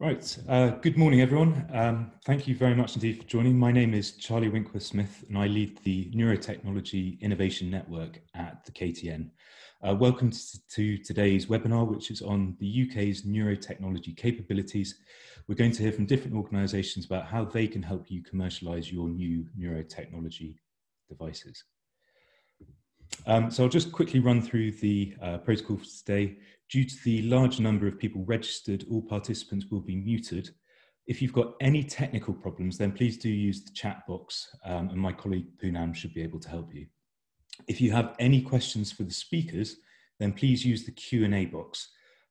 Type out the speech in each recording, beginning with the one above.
Right. Uh, good morning, everyone. Um, thank you very much indeed for joining. My name is Charlie Winkworth Smith, and I lead the Neurotechnology Innovation Network at the KTN. Uh, welcome to, to, today's webinar, which is on the UK's neurotechnology capabilities. We're going to hear from different organisations about how they can help you commercialise your new neurotechnology devices. Um, so I'll just quickly run through the uh, protocol for today. Due to the large number of people registered, all participants will be muted. If you've got any technical problems, then please do use the chat box um, and my colleague Poonam should be able to help you. If you have any questions for the speakers, then please use the Q&A box.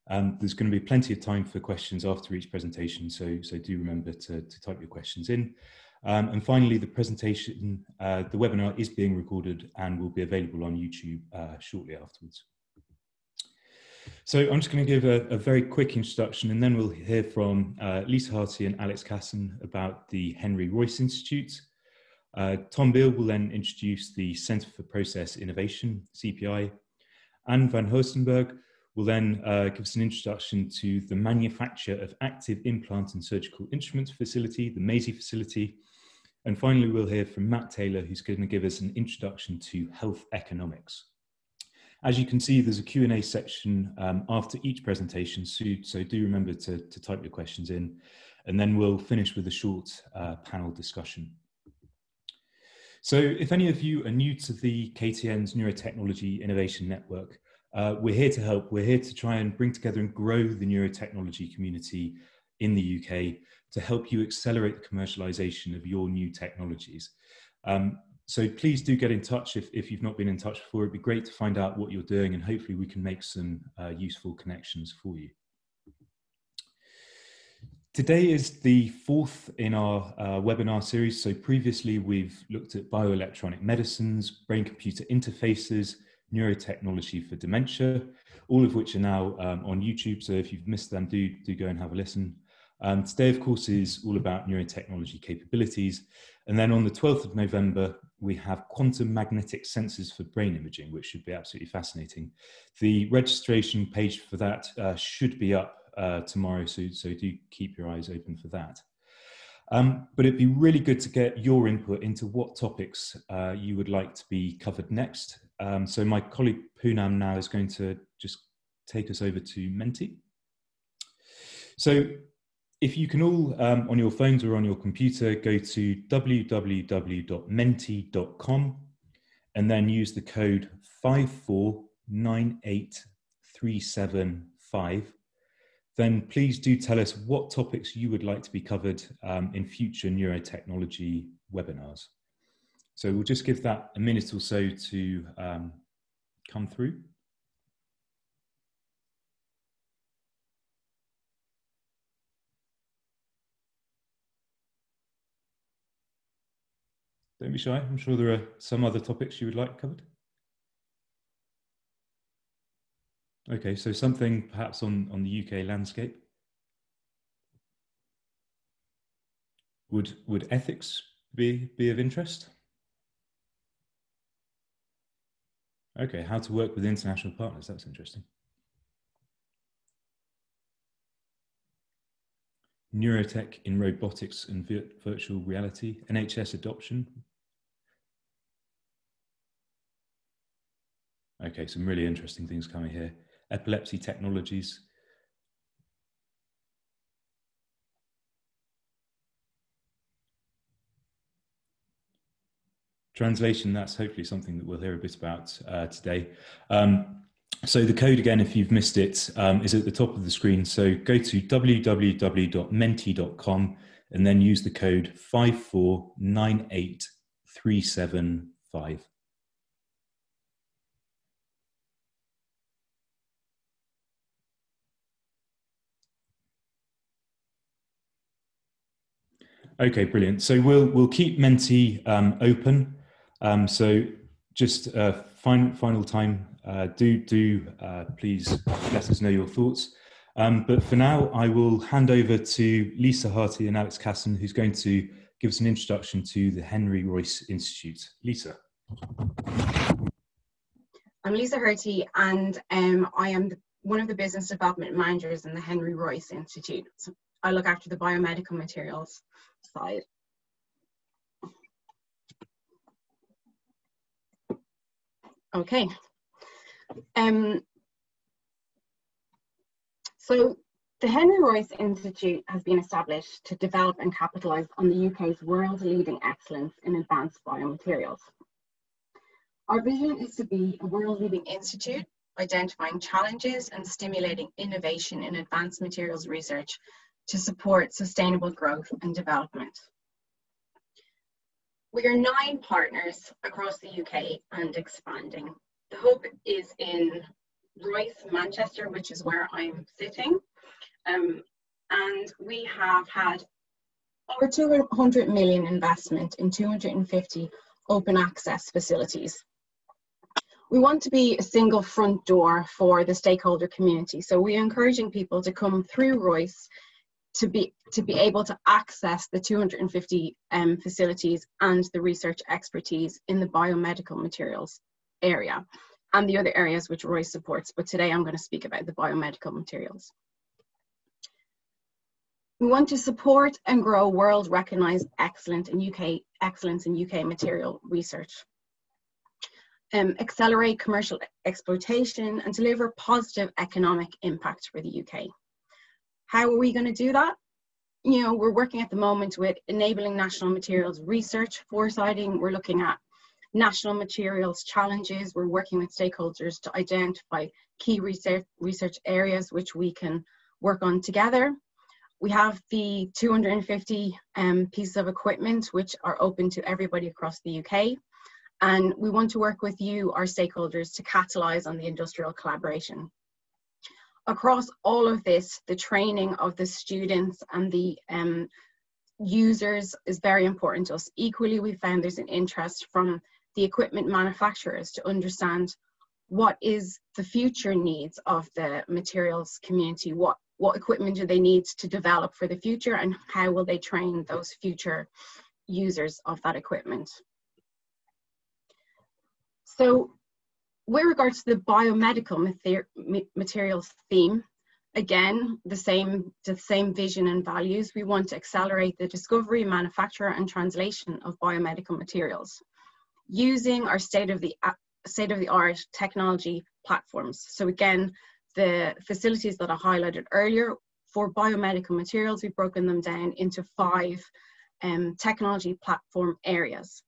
Um, there's going to be plenty of time for questions after each presentation, so, so do remember to, to type your questions in. Um, and finally, the presentation, uh, the webinar is being recorded and will be available on YouTube uh, shortly afterwards. So I'm just going to give a, a, very quick introduction and then we'll hear from uh, Lisa Hearty and Alex Casson about the Henry Royce Institute. Uh, Tom Beale will then introduce the Centre for Process Innovation, CPI. Anne Vanhoestenberghe will then uh, give us an introduction to the manufacture of active implant and surgical instruments facility, the MAISI facility. And finally, we'll hear from Matt Taylor, who's going to give us an introduction to health economics. As you can see, there's a Q&A section um, after each presentation, so, so do remember to, to, type your questions in, and then we'll finish with a short uh, panel discussion. So if any of you are new to the KTN's Neurotechnology Innovation Network, uh, we're here to help. We're here to try and bring together and grow the neurotechnology community in the UK to help you accelerate the commercialization of your new technologies. Um, so please do get in touch if, if you've not been in touch before. It'd be great to find out what you're doing and hopefully we can make some uh, useful connections for you. Today is the fourth in our uh, webinar series. So previously we've looked at bioelectronic medicines, brain-computer interfaces, neurotechnology for dementia, all of which are now um, on YouTube. So if you've missed them, do, do go and have a listen. Um, today, of course, is all about neurotechnology capabilities. And then on the 12th of November, we have quantum magnetic sensors for brain imaging, which should be absolutely fascinating. The registration page for that uh, should be up uh, tomorrow, so, so do keep your eyes open for that. Um, but it'd be really good to get your input into what topics uh, you would like to be covered next. Um, so my colleague Poonam now is going to just take us over to Menti. So if you can all, um, on your phones or on your computer, go to www.menti.com and then use the code 5498375, then please do tell us what topics you would like to be covered um, in future neurotechnology webinars. So we'll just give that a minute or so to um, come through. Don't be shy. I'm sure there are some other topics you would like covered. Okay, so something perhaps on, on the UK landscape. Would, would ethics be, be of interest? Okay, how to work with international partners. That's interesting. Neurotech in robotics and virtual reality, NHS adoption, Okay, some really interesting things coming here. Epilepsy technologies. Translation, that's hopefully something that we'll hear a bit about uh, today. Um, so the code again, if you've missed it, um, is at the top of the screen. So go to www.menti.com and then use the code 5498375. Okay, brilliant. So we'll we'll keep Menti um, open. Um, so just uh, final final time, uh, do do uh, please let us know your thoughts. Um, but for now, I will hand over to Lisa Hearty and Alex Casson, who's going to give us an introduction to the Henry Royce Institute. Lisa. I'm Lisa Hearty, and um, I am one of the business development managers in the Henry Royce Institute. So I look after the biomedical materials side. Okay. Um, so the Henry Royce Institute has been established to develop and capitalise on the UK's world-leading excellence in advanced biomaterials. Our vision is to be a world-leading institute, identifying challenges and stimulating innovation in advanced materials research to support sustainable growth and development. We are nine partners across the UK and expanding. The hub is in Royce, Manchester, which is where I'm sitting. Um, and we have had over 200 million investment in 250 open access facilities. We want to be a single front door for the stakeholder community. So we're encouraging people to come through Royce to be to be able to access the 250 um, facilities and the research expertise in the biomedical materials area and the other areas which Royce supports. But today I'm going to speak about the biomedical materials. We want to support and grow world recognized excellence in UK excellence in UK material research. Um, accelerate commercial exploitation and deliver positive economic impact for the UK. How are we going to do that? You know, we're working at the moment with enabling national materials research, foresighting. We're looking at national materials challenges. We're working with stakeholders to identify key research, research areas which we can work on together. We have the 250 um, pieces of equipment which are open to everybody across the UK. And we want to work with you, our stakeholders, to catalyse on the industrial collaboration. Across all of this, the training of the students and the um, users is very important to us. Equally, we found there's an interest from the equipment manufacturers to understand what is the future needs of the materials community, what what equipment do they need to develop for the future and how will they train those future users of that equipment. So with regards to the biomedical mater materials theme, again, the same, the same vision and values. We want to accelerate the discovery, manufacture and translation of biomedical materials using our state of the state of the art technology platforms. So again, the facilities that I highlighted earlier for biomedical materials, we've broken them down into five um, technology platform areas.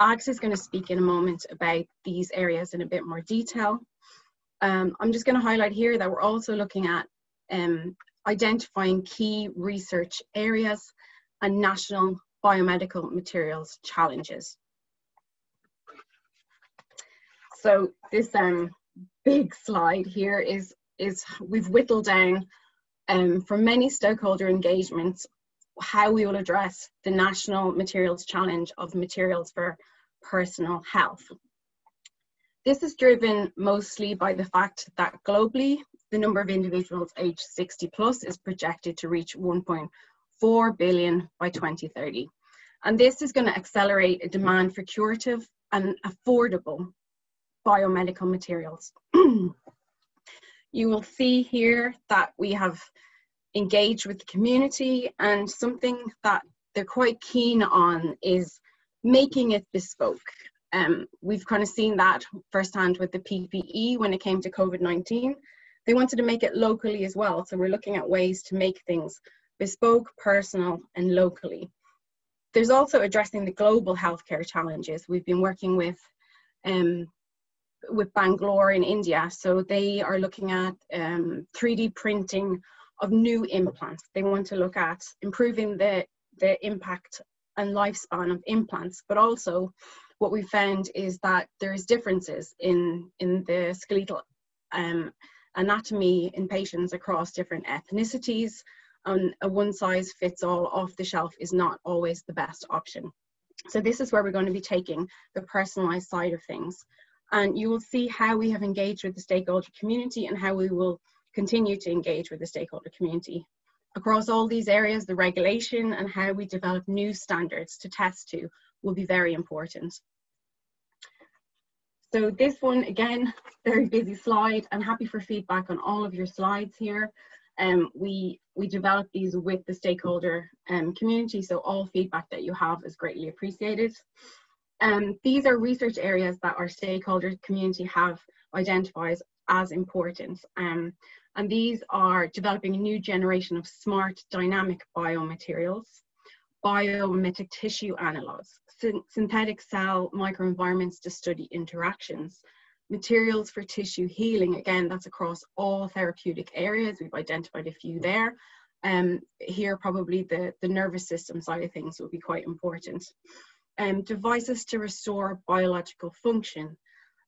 Alex is going to speak in a moment about these areas in a bit more detail. Um, I'm just going to highlight here that we're also looking at um, identifying key research areas and national biomedical materials challenges. So this um, big slide here is is we've whittled down um, from many stakeholder engagements how we will address the national materials challenge of materials for personal health. This is driven mostly by the fact that globally, the number of individuals aged 60 plus is projected to reach 1.4 billion by 2030. And this is going to accelerate a demand for curative and affordable biomedical materials. You will see here that we have engaged with the community and something that they're quite keen on is making it bespoke. Um, we've kind of seen that firsthand with the PPE when it came to COVID-19. They wanted to make it locally as well. So we're looking at ways to make things bespoke, personal and locally. There's also addressing the global healthcare challenges. We've been working with um, with Bangalore in India. So they are looking at um, 3D printing of new implants. They want to look at improving the, the impact and lifespan of implants, but also what we found is that there's differences in, in the skeletal um, anatomy in patients across different ethnicities. And a one size fits all off the shelf is not always the best option. So this is where we're going to be taking the personalized side of things and you will see how we have engaged with the stakeholder community and how we will continue to engage with the stakeholder community. Across all these areas, the regulation and how we develop new standards to test to will be very important. So this one, again, very busy slide. I'm happy for feedback on all of your slides here. um, we we develop these with the stakeholder um, community, so all feedback that you have is greatly appreciated. Um, these are research areas that our stakeholder community have identified as important. Um, and these are developing a new generation of smart dynamic biomaterials, biomimetic tissue analogues, synthetic cell microenvironments to study interactions, materials for tissue healing. Again, that's across all therapeutic areas. We've identified a few there. Um, here, probably the, the nervous system side of things will be quite important. Um, devices to restore biological function.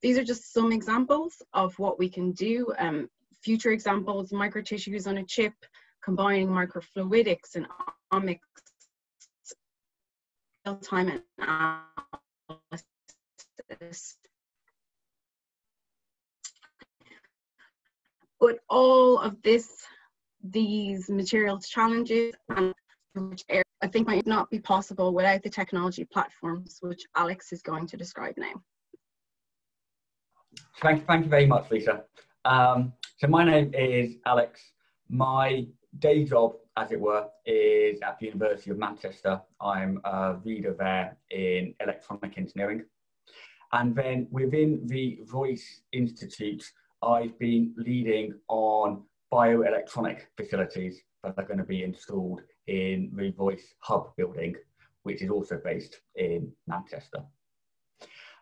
These are just some examples of what we can do. Um, future examples, microtissues on a chip, combining microfluidics and omics, real-time analysis, But all of this, these materials challenges and I think might not be possible without the technology platforms which Alex is going to describe now. Thank, thank you very much, Lisa. Um, so my name is Alex. My day job, as it were, is at the University of Manchester. I'm a reader there in electronic engineering. And then within the Royce Institute, I've been leading on bioelectronic facilities that are going to be installed in the Royce Hub building, which is also based in Manchester.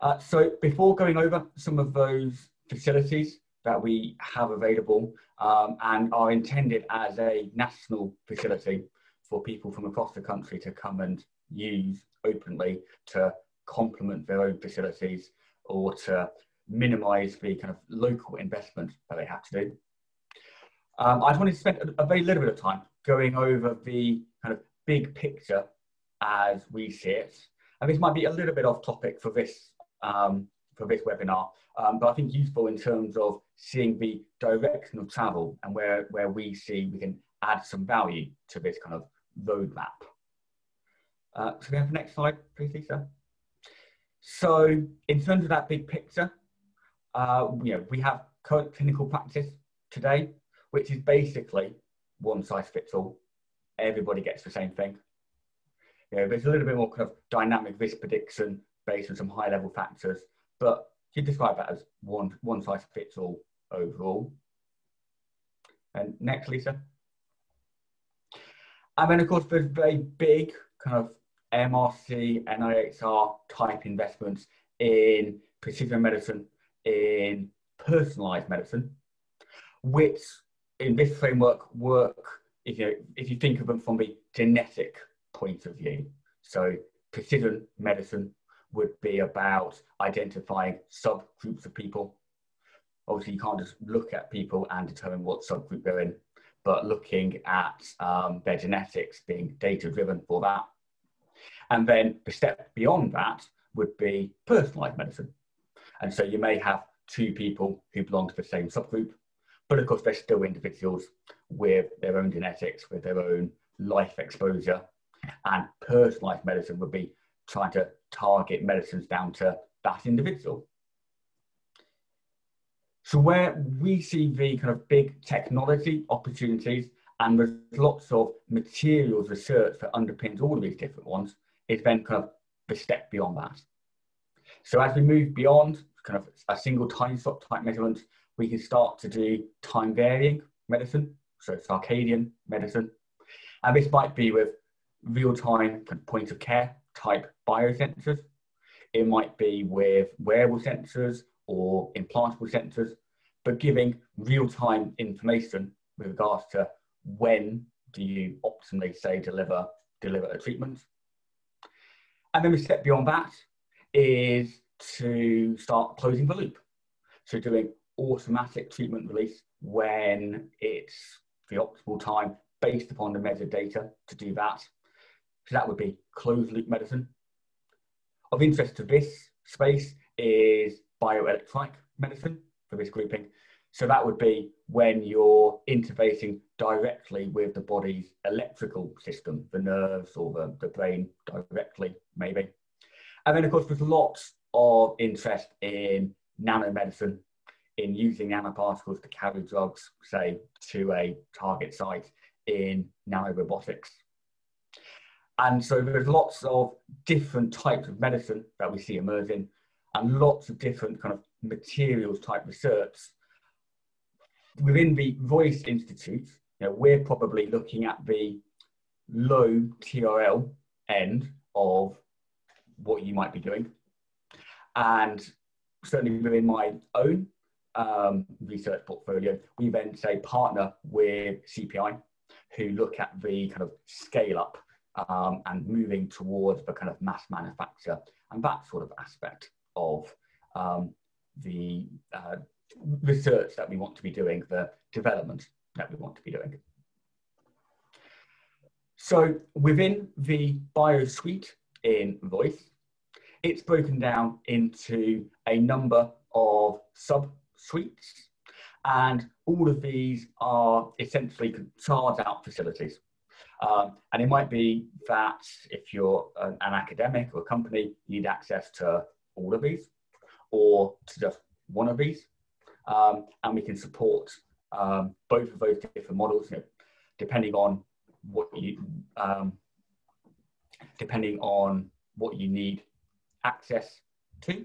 Uh, so before going over some of those facilities that we have available um, and are intended as a national facility for people from across the country to come and use openly to complement their own facilities or to minimize the kind of local investment that they have to do. Um, I just wanted to spend a, a, very little bit of time going over the kind of big picture as we see it. And this might be a little bit off topic for this, um, for this webinar, um, but I think useful in terms of seeing the direction of travel and where, where we see we can add some value to this kind of roadmap. Uh, so we have the next slide, please, Lisa. So in terms of that big picture, uh, you know, we have current clinical practice today, which is basically one size fits all. Everybody gets the same thing. You know, there's a little bit more kind of dynamic risk prediction based on some high level factors, but you describe that as one, one size fits all overall. And next, Lisa. And then, of course, there's very big kind of MRC, NIHR type investments in precision medicine in personalized medicine, which in this framework work if you if you think of them from the genetic point of view. So precision medicine would be about identifying subgroups of people. Obviously, you can't just look at people and determine what subgroup they're in, but looking at um, their genetics, being data driven for that. And then the step beyond that would be personalized medicine. And so you may have two people who belong to the same subgroup, but of course they're still individuals with their own genetics, with their own life exposure. And personalized medicine would be trying to target medicines down to that individual. So where we see the kind of big technology opportunities and there's lots of materials research that underpins all of these different ones, is then kind of the step beyond that. So as we move beyond kind of a single time slot type measurement, we can start to do time varying medicine, so circadian medicine. And this might be with real time point of care type biosensors. It might be with wearable sensors or implantable sensors, but giving real time information with regards to when do you optimally say deliver deliver a treatment. And then we step beyond that is to start closing the loop. So doing automatic treatment release when it's the optimal time based upon the measured data to do that. So that would be closed loop medicine. Of interest to this space is bioelectronic medicine for this grouping. So that would be when you're interfacing directly with the body's electrical system, the nerves or the, the brain directly, maybe. And then, of course, there's lots of interest in nanomedicine in using nanoparticles to carry drugs, say, to a target site in nanorobotics. And so there's lots of different types of medicine that we see emerging and lots of different kind of materials type research. Within the Royce Institute, you know, we're probably looking at the low TRL end of what you might be doing. And certainly within my own um, research portfolio, we then say partner with CPI who look at the kind of scale up um, and moving towards the kind of mass manufacture and that sort of aspect of um, the uh, research that we want to be doing, the development that we want to be doing. So within the bio suite in Royce, it's broken down into a number of sub suites and all of these are essentially charge out facilities. Um, and it might be that if you're an, an, academic or a company, you need access to all of these or to just one of these. Um, and we can support um, both of those different models, you know, depending on what you, um, depending on what you need access to.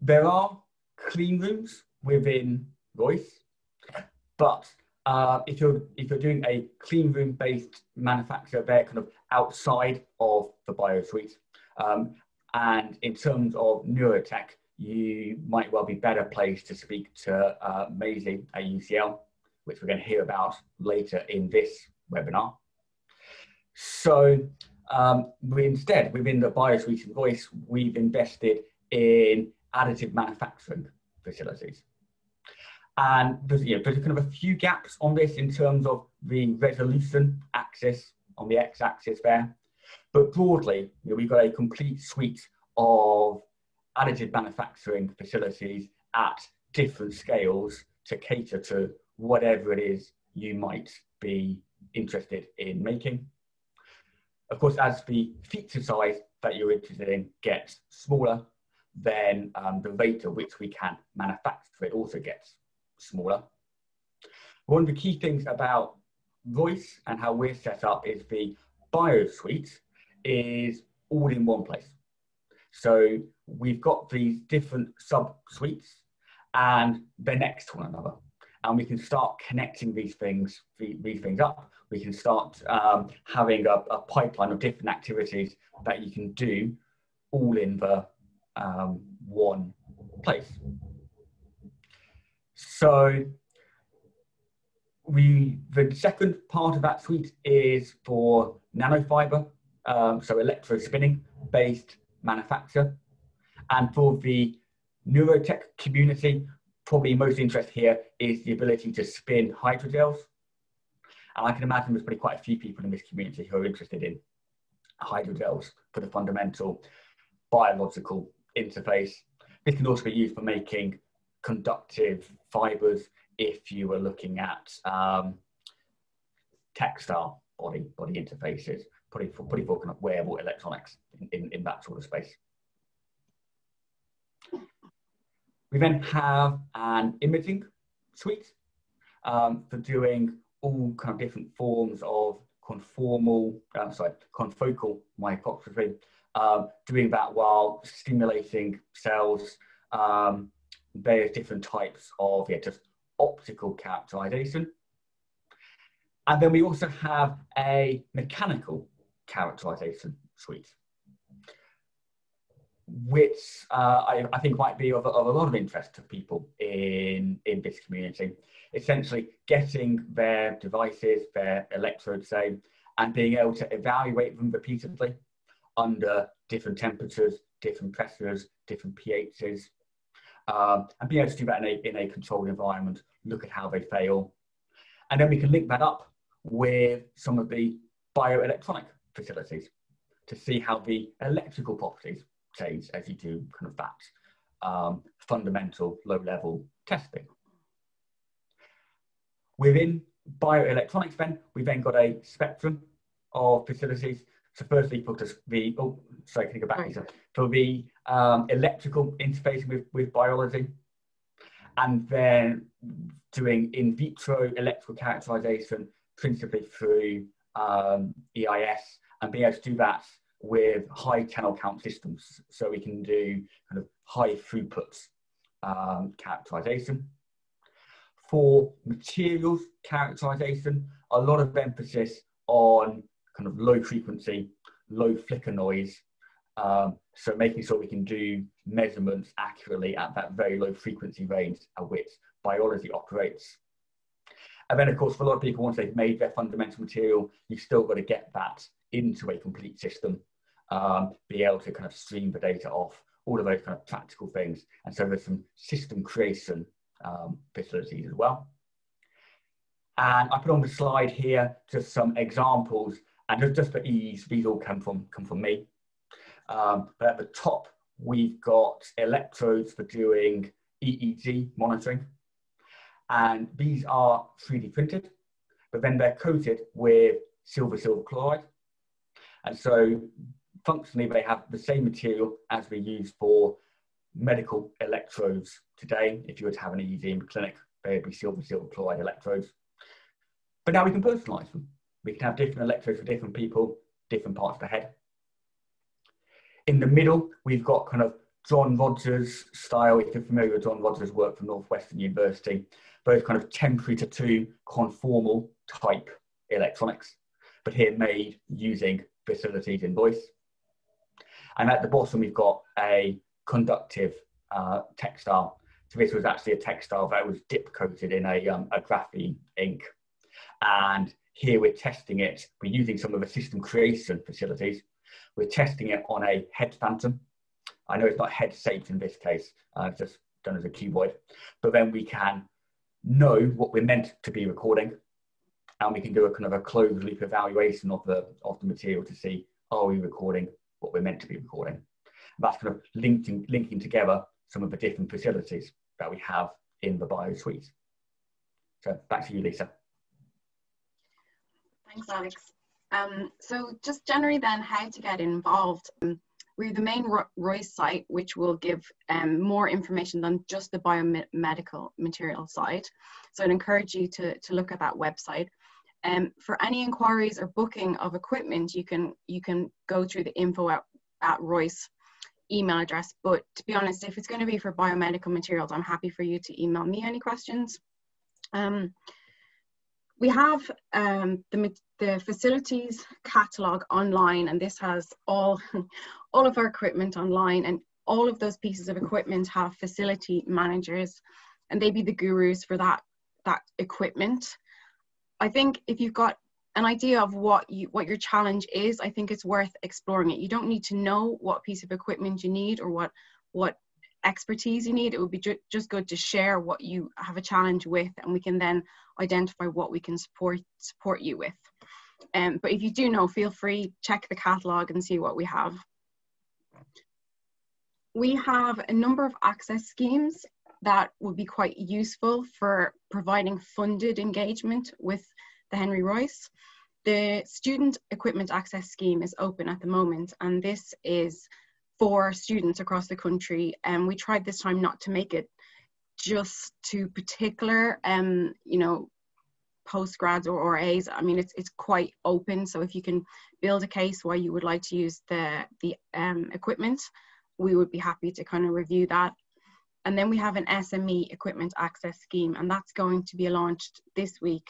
There are clean rooms within Royce, but uh, if you're if you're doing a clean room based manufacturer, they're kind of outside of the BioSuite. Um, and in terms of neurotech, you might well be better placed to speak to uh, MAISI at UCL, which we're going to hear about later in this webinar. So um, we instead, within the BioSuite and Royce, we've invested in additive manufacturing facilities. And there's, you know, there's kind of a few gaps on this in terms of the resolution axis on the x-axis there. But broadly, you know, we've got a complete suite of additive manufacturing facilities at different scales to cater to whatever it is you might be interested in making. Of course, as the feature size that you're interested in gets smaller, then um, the rate at which we can manufacture it also gets smaller. One of the key things about Royce and how we're set up is the bio suite is all in one place. So we've got these different sub suites and they're next to one another. And we can start connecting these things, these things up. We can start um, having a, a, pipeline of different activities that you can do all in the um, one place. So we the second part of that suite is for nanofiber, um, so electrospinning based manufacture. And for the neurotech community, probably most interest here is the ability to spin hydrogels. And I can imagine there's probably quite a few people in this community who are interested in hydrogels for the fundamental biological interface. This can also be used for making conductive fibers if you were looking at um, textile body body interfaces, putting for putting for kind of wearable electronics in, in, in that sort of space. We then have an imaging suite um, for doing all kind of different forms of conformal, uh, sorry, confocal microscopy, um, doing that while stimulating cells, um, various different types of yeah, just optical characterization. And then we also have a mechanical characterization suite, which uh, I, I, think might be of, of, a lot of interest to people in, in this community. Essentially, getting their devices, their electrodes, say, and being able to evaluate them repeatedly under different temperatures, different pressures, different pHs, um, and being able to do that in a, in a controlled environment, look at how they fail. And then we can link that up with some of the bioelectronic facilities to see how the electrical properties change as you do kind of that um, fundamental low level testing. Within bioelectronics then, we've then got a spectrum of facilities so firstly, for the, oh, sorry, can you go back, Lisa? For the um, electrical interfacing with, with biology. and then doing in vitro electrical characterization principally through um, EIS and being able to do that with high channel count systems. So we can do kind of high throughput um, characterization. For materials characterization, a lot of emphasis on kind of low frequency, low flicker noise. Um, so making sure we can do measurements accurately at that very low frequency range at which biology operates. And then, of course, for a lot of people, once they've made their fundamental material, you've still got to get that into a complete system, um, be able to kind of stream the data off, all of those kind of practical things. And so there's some system creation um, facilities as well. And I put on the slide here just some examples, and just, just for ease, these all come from, come from me. Um, but at the top, we've got electrodes for doing EEG monitoring. And these are 3D printed, but then they're coated with silver silver chloride. And so functionally, they have the same material as we use for medical electrodes today. If you were to have an EEG clinic, they'd be silver silver chloride electrodes. But now we can personalize them. We can have different electrodes for different people, different parts of the head. In the middle, we've got kind of John Rogers style, if you're familiar with John Rogers' work from Northwestern University, those kind of temporary to conformal type electronics, but here made using facilities in Royce. And at the bottom, we've got a conductive uh, textile. So this was actually a textile that was dip coated in a, um, a graphene ink. And here we're testing it. We're using some of the system creation facilities. We're testing it on a head phantom. I know it's not head shaped in this case, uh, just done as a cuboid. But then we can know what we're meant to be recording and we can do a kind of a closed loop evaluation of the of the material to see are we recording what we're meant to be recording. And that's kind of linking linking together some of the different facilities that we have in the bio suite. So back to you, Lisa. Thanks, Alex. Um, so just generally then how to get involved. Um, we're the main Royce site, which will give um, more information than just the biomedical material side. So I'd encourage you to, to look at that website. Um, for any inquiries or booking of equipment, you can you can go through the info at, at Royce email address. But to be honest, if it's going to be for biomedical materials, I'm happy for you to email me any questions. Um, we have um, the, the facilities catalog online, and this has all, all of our equipment online, and all of those pieces of equipment have facility managers, and they be the gurus for that that equipment. I think if you've got an idea of what you what your challenge is, I think it's worth exploring it. You don't need to know what piece of equipment you need or what what expertise you need. It would be ju just good to share what you have a challenge with, and we can then identify what we can support support you with. Um, but if you do know, feel free check the catalog and see what we have. We have a number of access schemes that would be quite useful for providing funded engagement with the Henry Royce. The Student Equipment Access Scheme is open at the moment, and this is for students across the country. And we tried this time not to make it just to particular, um, you know, postgrads or RAs. I mean, it's it's quite open. So if you can build a case why you would like to use the the um, equipment, we would be happy to kind of review that and then we have an SME equipment access scheme, and that's going to be launched this week.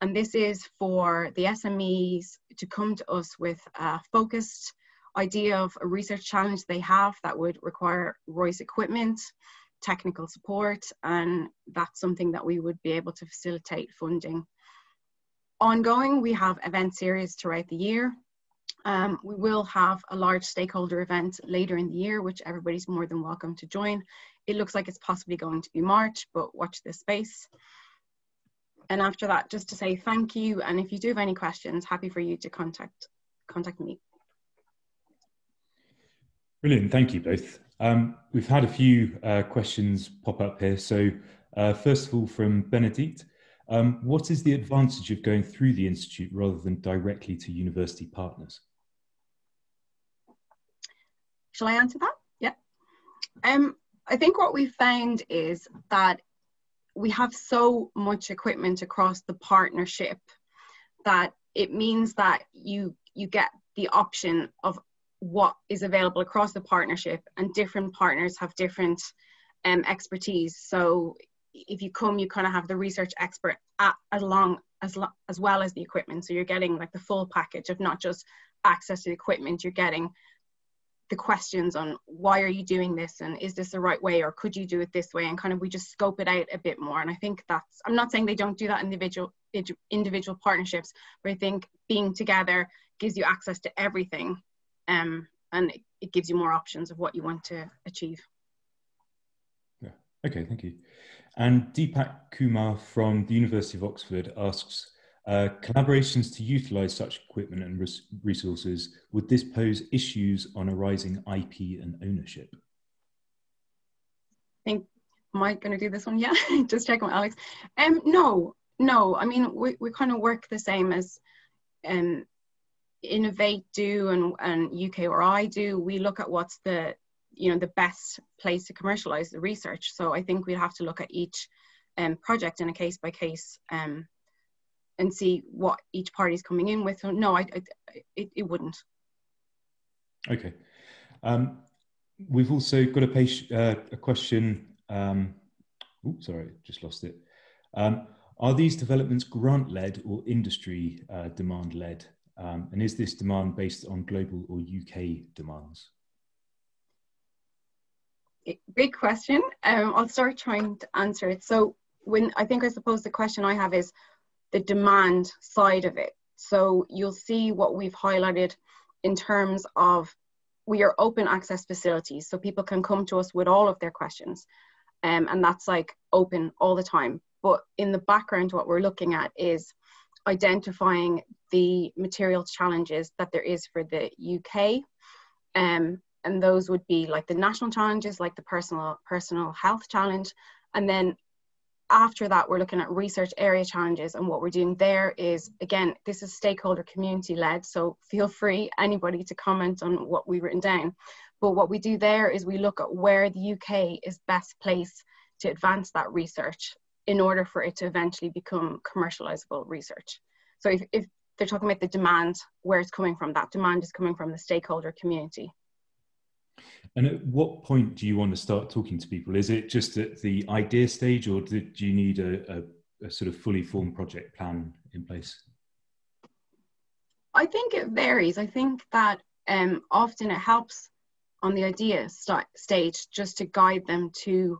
And this is for the SMEs to come to us with a focused idea of a research challenge they have that would require Royce equipment, technical support, and that's something that we would be able to facilitate funding. Ongoing, we have event series throughout the year. Um, we will have a large stakeholder event later in the year, which everybody's more than welcome to join. It looks like it's possibly going to be March, but watch this space. And after that, just to say thank you. And if you do have any questions, happy for you to contact, contact me. Brilliant, thank you both. Um, we've had a few uh, questions pop up here. So uh, first of all, from Benedict, um, what is the advantage of going through the Institute rather than directly to university partners? Shall I answer that? Yeah. Um, I think what we found is that we have so much equipment across the partnership that it means that you you get the option of what is available across the partnership and different partners have different um, expertise. So if you come you kind of have the research expert at, along as, as well as the equipment. So you're getting like the full package of not just access to the equipment you're getting the questions on why are you doing this? And is this the right way? Or could you do it this way? And kind of we just scope it out a bit more. And i think that's i'm not saying they don't do that individual individual partnerships but i think being together gives you access to everything um, and it, it gives you more options of what you want to achieve yeah okay thank you and deepak kumar from the university of oxford asks uh, collaborations to utilize such equipment and res resources, would this pose issues on arising IP and ownership? I think, am I going to do this one? Yeah, just check on Alex. Um, no, no, I mean, we, we kind of work the same as um, Innovate do and, and UKRI do. We look at what's the, you know, the best place to commercialize the research. So I think we'd have to look at each um, project in a case by case um, and see what each party is coming in with. So no, I, I it, it wouldn't. Okay. Um, we've also got a, page, uh, a question. Um, oh, sorry, just lost it. Um, are these developments grant led or industry uh, demand led? Um, and is this demand based on global or UK demands? Great question. Um, I'll start trying to answer it. So, when I think I suppose the question I have is the demand side of it. So you'll see what we've highlighted in terms of we are open access facilities. So people can come to us with all of their questions. Um, and that's like open all the time. But in the background, what we're looking at is identifying the material challenges that there is for the UK. Um, and those would be like the national challenges, like the personal personal health challenge, and then after that, we're looking at research area challenges. And what we're doing there is, again, this is stakeholder community led. So feel free, anybody, to comment on what we've written down. But what we do there is we look at where the UK is best placed to advance that research in order for it to eventually become commercializable research. So if, if they're talking about the demand, where it's coming from, that demand is coming from the stakeholder community. And at what point do you want to start talking to people? Is it just at the idea stage, or do, you need a, a, a sort of fully formed project plan in place? I think it varies. I think that um, often it helps on the idea st- stage just to guide them to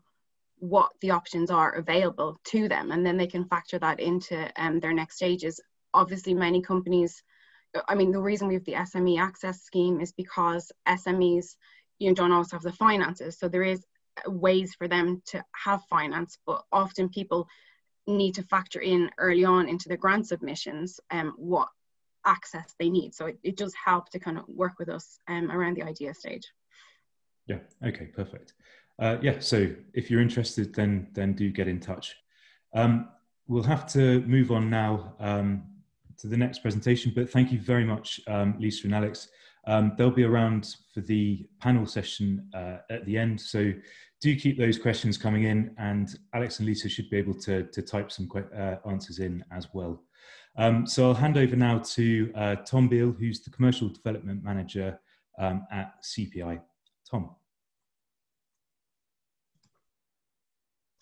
what the options are available to them, and then they can factor that into um, their next stages. Obviously, many companies, I mean, the reason we have the SME access scheme is because SMEs you don't always have the finances. So there is ways for them to have finance, but often people need to factor in early on into the grant submissions um, what access they need. So it, it does help to kind of work with us um, around the idea stage. Yeah. Okay. Perfect. Uh, yeah. So if you're interested, then then do get in touch. Um, we'll have to move on now um, to the next presentation. But thank you very much, um, Lisa and Alex. Um, they'll be around for the panel session uh, at the end. So do keep those questions coming in and Alex and Lisa should be able to, to type some uh, answers in as well. Um, so I'll hand over now to uh, Tom Beale, who's the Commercial Development Manager um, at CPI. Tom.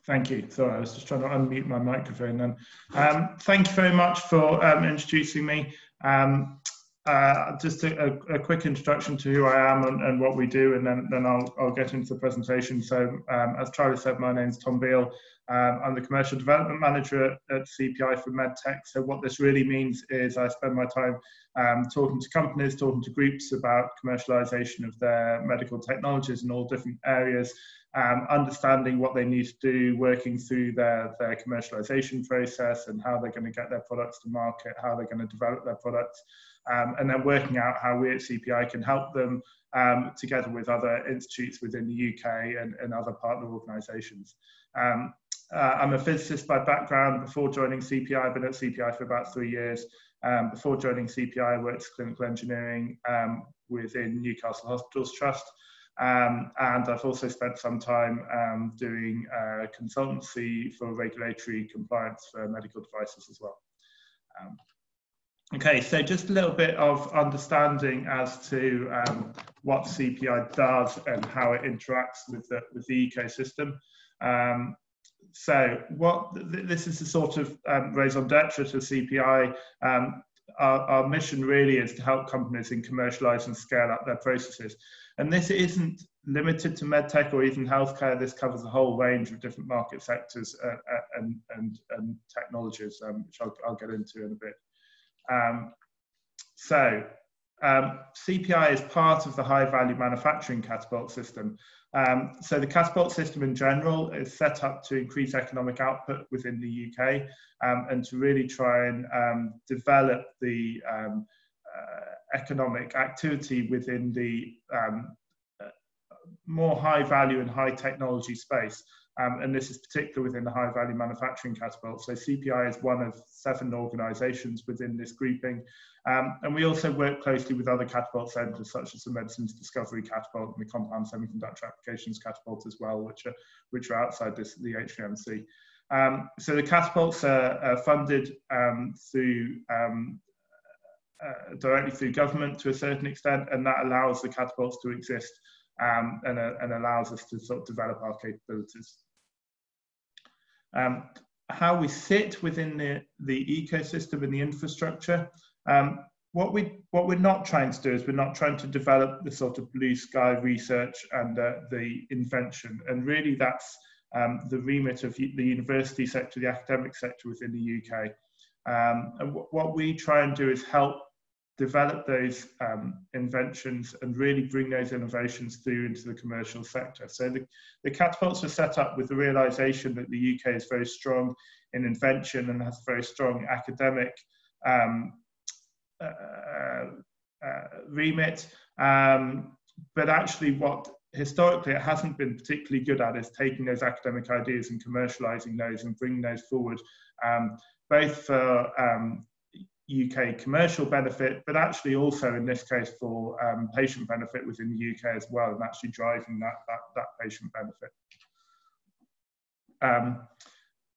Thank you. Sorry, I was just trying to unmute my microphone then. Um, thank you very much for um, introducing me. Um, uh, just a, a, quick introduction to who I am and, and, what we do, and then, then I'll, I'll get into the presentation. So, um, as Charlie said, my name is Tom Beale. Um, I'm the Commercial Development Manager at, at, CPI for MedTech. So, what this really means is I spend my time um, talking to companies, talking to groups about commercialization of their medical technologies in all different areas, um, understanding what they need to do, working through their, their commercialization process and how they're going to get their products to market, how they're going to develop their products um, and then working out how we at CPI can help them um, together with other institutes within the UK and, and other partner organisations. Um, uh, I'm a physicist by background. Before joining CPI, I've been at CPI for about three years. Um, before joining CPI, I worked clinical engineering um, within Newcastle Hospitals Trust. Um, and I've also spent some time um, doing uh, consultancy for regulatory compliance for medical devices as well. Um, okay, so just a little bit of understanding as to um, what CPI does and how it interacts with the, with the ecosystem. Um, so what th this is a sort of um, raison d'etre to CPI. Our, our, mission really is to help companies in commercialize and scale up their processes. And this isn't limited to medtech or even healthcare. This covers a whole range of different market sectors uh, uh, and, and, and technologies, um, which I'll, I'll, get into in a bit. Um, so um, CPI is part of the high value manufacturing catapult system. Um, so the catapult system in general is set up to increase economic output within the UK um, and to really try and um, develop the um, uh, economic activity within the um, uh, more high value and high technology space. Um, and this is particularly within the high value manufacturing catapult. So CPI is one of seven organizations within this grouping. Um, and we also work closely with other catapult centers such as the Medicines Discovery Catapult and the Compound Semiconductor Applications Catapult as well, which are, which are outside this, the HVMC. Um, so the catapults are, are funded um, through um, uh, directly through government to a certain extent, and that allows the catapults to exist um, and, uh, and, allows us to sort of develop our capabilities. Um, how we sit within the, the ecosystem and the infrastructure. Um, what we what we're not trying to do is we're not trying to develop the sort of blue sky research and uh, the invention, and really that's um, the remit of the university sector, the academic sector within the UK. Um, and what we try and do is help develop those um, inventions and really bring those innovations through into the commercial sector. So the, the catapults were set up with the realization that the UK is very strong in invention and has a very strong academic um, uh, uh, remit. Um, but actually what historically it hasn't been particularly good at is taking those academic ideas and commercializing those and bringing those forward, um, both for um, UK commercial benefit, but actually also in this case for um, patient benefit within the UK as well, and actually driving that, that, that patient benefit. Um,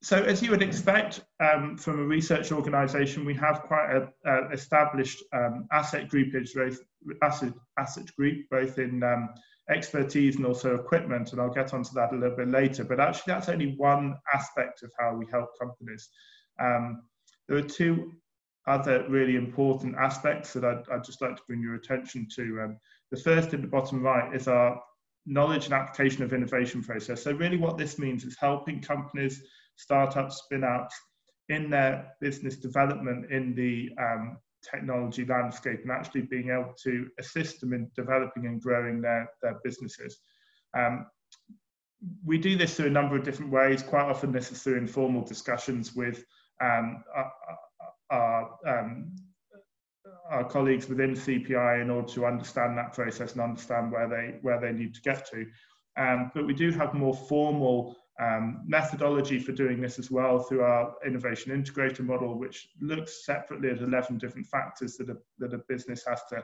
so as you would expect um, from a research organisation, we have quite an established um, asset groupage, asset, asset group, both in um, expertise and also equipment, and I'll get onto that a little bit later, but actually that's only one aspect of how we help companies. Um, there are two other really important aspects that I'd, I'd just like to bring your attention to. Um, the first in the bottom right is our knowledge and application of innovation process. So really what this means is helping companies, startups, spin-outs in their business development in the um, technology landscape and actually being able to assist them in developing and growing their, their businesses. Um, we do this through a number of different ways. Quite often this is through informal discussions with um, our, um, our colleagues within CPI in order to understand that process and understand where they where they need to get to. Um, but we do have more formal um, methodology for doing this as well through our innovation integrator model, which looks separately at 11 different factors that a, that a business has to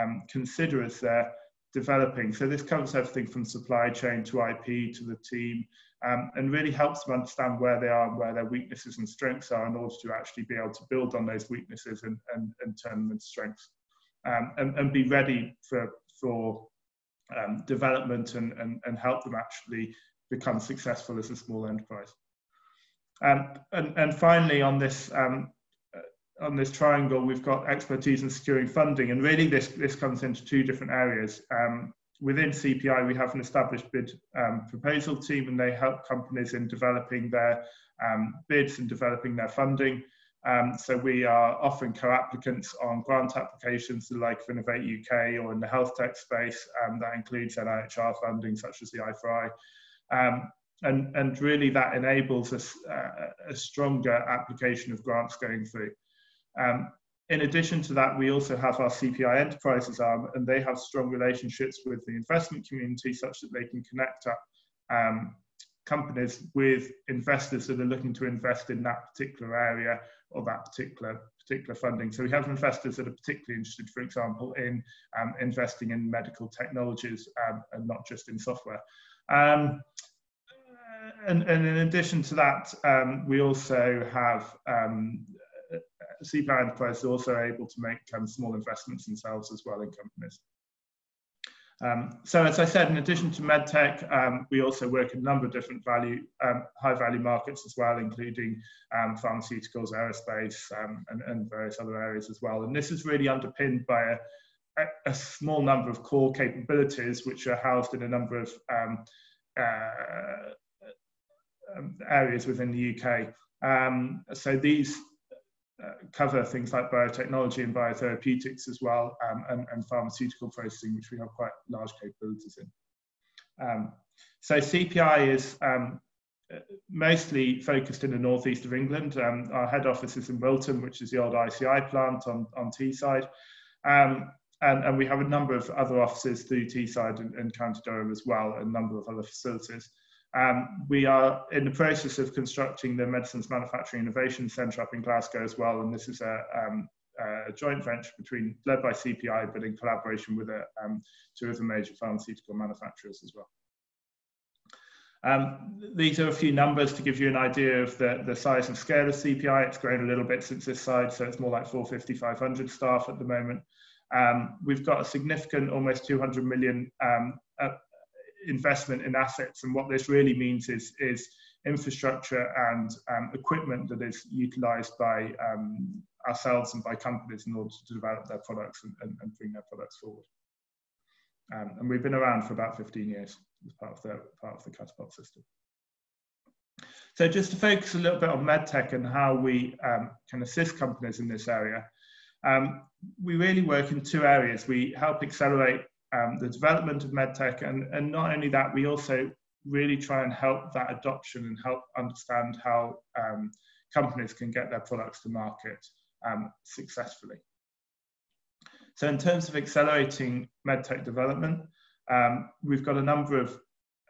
um, consider as they're developing. So this covers everything from supply chain to IP to the team um, and really helps them understand where they are and where their weaknesses and strengths are in order to actually be able to build on those weaknesses and, and, and turn them into strengths um, and, and be ready for, for um, development and, and, and help them actually become successful as a small enterprise. Um, and, and finally, on this um, uh, on this triangle, we've got expertise in securing funding, and really this this comes into two different areas. Um, within CPI, we have an established bid um, proposal team, and they help companies in developing their um, bids and developing their funding. Um, so we are often co-applicants on grant applications like Innovate UK or in the health tech space. Um, that includes NIHR funding, such as the i4I. Um, and, and really that enables a, a, stronger application of grants going through. Um, in addition to that, we also have our CPI enterprises arm, and they have strong relationships with the investment community such that they can connect up um, companies with investors that are looking to invest in that particular area or that particular particular funding. So we have investors that are particularly interested, for example, in um, investing in medical technologies um, and not just in software. Um, and, and, in addition to that, um, we also have CPI enterprises also able to make um, small investments themselves as well in companies. Um, so as I said, in addition to medtech, um, we also work in a number of different value, um, high value markets as well, including um, pharmaceuticals, aerospace, um, and, and, various other areas as well. And this is really underpinned by a, a, small number of core capabilities, which are housed in a number of um, uh, areas within the UK. so these uh, cover things like biotechnology and biotherapeutics as well, um, and, and, pharmaceutical processing, which we have quite large capabilities in. Um, so CPI is um, mostly focused in the northeast of England. Um, our head office is in Wilton, which is the old ICI plant on, on Teesside. Um, and, and, we have a number of other offices through Teesside and, and County Durham as well, and a number of other facilities. Um, we are in the process of constructing the Medicines Manufacturing Innovation Centre up in Glasgow as well, and this is a, um, a joint venture between led by CPI, but in collaboration with a, um, two of the major pharmaceutical manufacturers as well. Um, these are a few numbers to give you an idea of the, the size and scale of CPI. It's grown a little bit since this side, so it's more like 450, 500 staff at the moment. Um, we've got a significant, almost 200 million um, investment in assets. And what this really means is, is infrastructure and um, equipment that is utilized by um, ourselves and by companies in order to develop their products and, and, and bring their products forward. Um, and we've been around for about 15 years as part of the, part of the Catapult system. So just to focus a little bit on medtech and how we um, can assist companies in this area, um, we really work in two areas. We help accelerate um, the development of medtech. And, and not only that, we also really try and help that adoption and help understand how um, companies can get their products to market um, successfully. So in terms of accelerating medtech development, um, we've got a number of